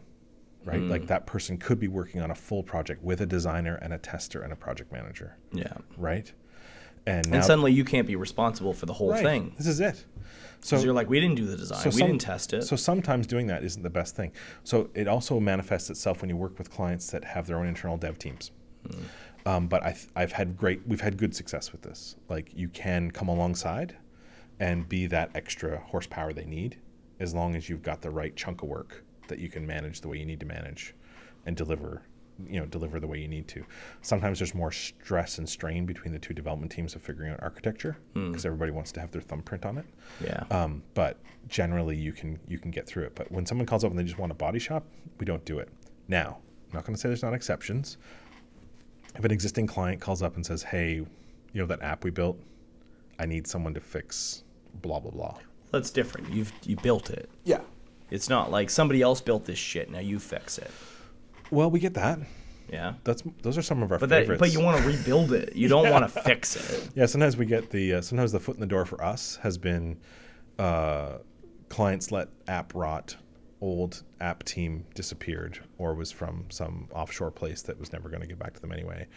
[SPEAKER 3] right? Like that person could be working on a full project with a designer and a tester and a project manager,
[SPEAKER 2] Yeah.
[SPEAKER 3] right? And now
[SPEAKER 2] And suddenly you can't be responsible for the whole
[SPEAKER 3] Right.
[SPEAKER 2] thing.
[SPEAKER 3] This is it. So
[SPEAKER 2] you're like, we didn't do the design. we
[SPEAKER 3] some-
[SPEAKER 2] didn't test it.
[SPEAKER 3] So sometimes doing that isn't the best thing. So it also manifests itself when you work with clients that have their own internal dev teams.
[SPEAKER 2] Hmm.
[SPEAKER 3] Um, but I've, I've had great, we've had good success with this. Like you can come alongside and be that extra horsepower they need, as long as you've got the right chunk of work that you can manage the way you need to manage, and deliver, you know, deliver the way you need to. Sometimes there's more stress and strain between the two development teams of figuring out architecture because everybody wants to have their thumbprint on it.
[SPEAKER 2] yeah.
[SPEAKER 3] Um, but generally, you can you can get through it. But when someone calls up and they just want a body shop, we don't do it. Now, I'm not going to say there's not exceptions. If an existing client calls up and says, "Hey, you know that app we built, I need someone to fix blah blah blah."
[SPEAKER 2] That's different. You've you built it.
[SPEAKER 3] Yeah.
[SPEAKER 2] It's not like somebody else built this shit. Now you fix it.
[SPEAKER 3] Well, we get that.
[SPEAKER 2] Yeah.
[SPEAKER 3] That's those are some of our
[SPEAKER 2] But that,
[SPEAKER 3] favorites.
[SPEAKER 2] but you want to rebuild it. You don't want to fix it.
[SPEAKER 3] Yeah, sometimes we get the uh, sometimes the foot in the door for us has been uh, clients let app rot, old app team disappeared or was from some offshore place that was never going to get back to them anyway,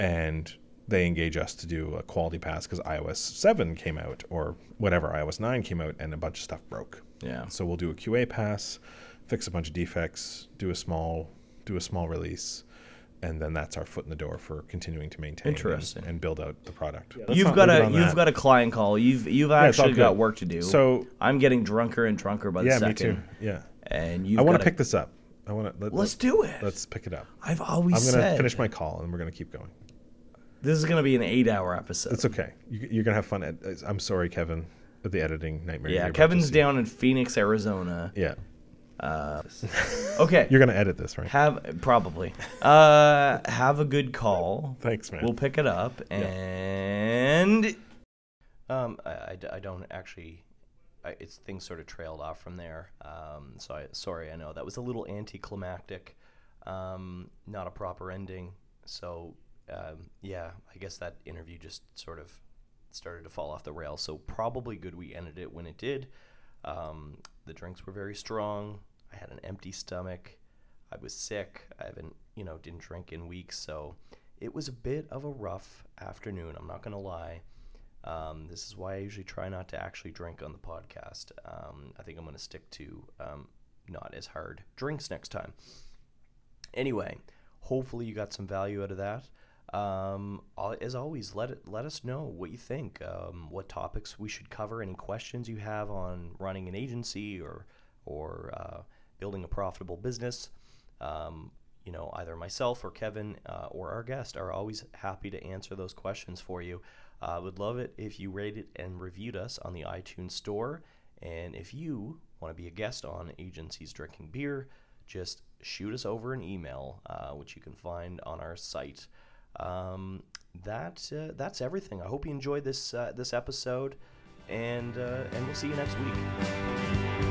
[SPEAKER 3] and they engage us to do a quality pass because iOS seven came out or whatever iOS nine came out and a bunch of stuff broke.
[SPEAKER 2] Yeah.
[SPEAKER 3] So we'll do a QA pass, fix a bunch of defects, do a small do a small release, and then that's our foot in the door for continuing to maintain and-
[SPEAKER 4] Interesting.
[SPEAKER 3] and, build out the product. Let's
[SPEAKER 4] You've got a you've
[SPEAKER 3] that.
[SPEAKER 4] got a client call. You've you've
[SPEAKER 3] it's all
[SPEAKER 4] actually got work to do.
[SPEAKER 3] So-
[SPEAKER 4] I'm getting drunker and drunker by the
[SPEAKER 3] yeah,
[SPEAKER 4] second.
[SPEAKER 3] me too. Yeah,
[SPEAKER 4] And you
[SPEAKER 3] I want to pick this up. I want to. Let,
[SPEAKER 4] Let's
[SPEAKER 3] let-
[SPEAKER 4] do it.
[SPEAKER 3] Let's pick it up.
[SPEAKER 4] I've always
[SPEAKER 3] I'm gonna
[SPEAKER 4] said
[SPEAKER 3] finish my call and we're gonna keep going.
[SPEAKER 4] this is gonna be an eight-hour episode.
[SPEAKER 3] It's okay. You, you're gonna have fun. Ed- I'm sorry, Kevin, at the editing nightmare.
[SPEAKER 4] yeah,
[SPEAKER 3] you're about to
[SPEAKER 4] Kevin's down in Phoenix, Arizona.
[SPEAKER 3] Yeah, Uh,
[SPEAKER 4] Okay,
[SPEAKER 3] you're gonna edit this, right?
[SPEAKER 4] have probably uh have a good call.
[SPEAKER 3] Thanks, man.
[SPEAKER 4] We'll pick it up and
[SPEAKER 2] Um, I I don't actually. I, it's things sort of trailed off from there. Um, so I sorry. I know that was a little anticlimactic. Um, not a proper ending. So um, yeah, I guess that interview just sort of started to fall off the rails. So probably good we ended it when it did. Um, the drinks were very strong. I had an empty stomach. I was sick. I haven't, you know, didn't drink in weeks. So it was a bit of a rough afternoon. I'm not going to lie. Um, this is why I usually try not to actually drink on the podcast. Um, I think I'm going to stick to um, not as hard drinks next time. Anyway, hopefully you got some value out of that. Um, as always, let it, let us know what you think. Um, what topics we should cover. Any questions you have on running an agency or or uh, building a profitable business. Um, you know, either myself or Kevin uh, or our guest are always happy to answer those questions for you. I would love it if you rated and reviewed us on the iTunes Store. And if you want to be a guest on Agencies Drinking Beer, just shoot us over an email, uh, which you can find on our site. Um, that uh, that's everything. I hope you enjoyed this uh, this episode, and uh, and we'll see you next week.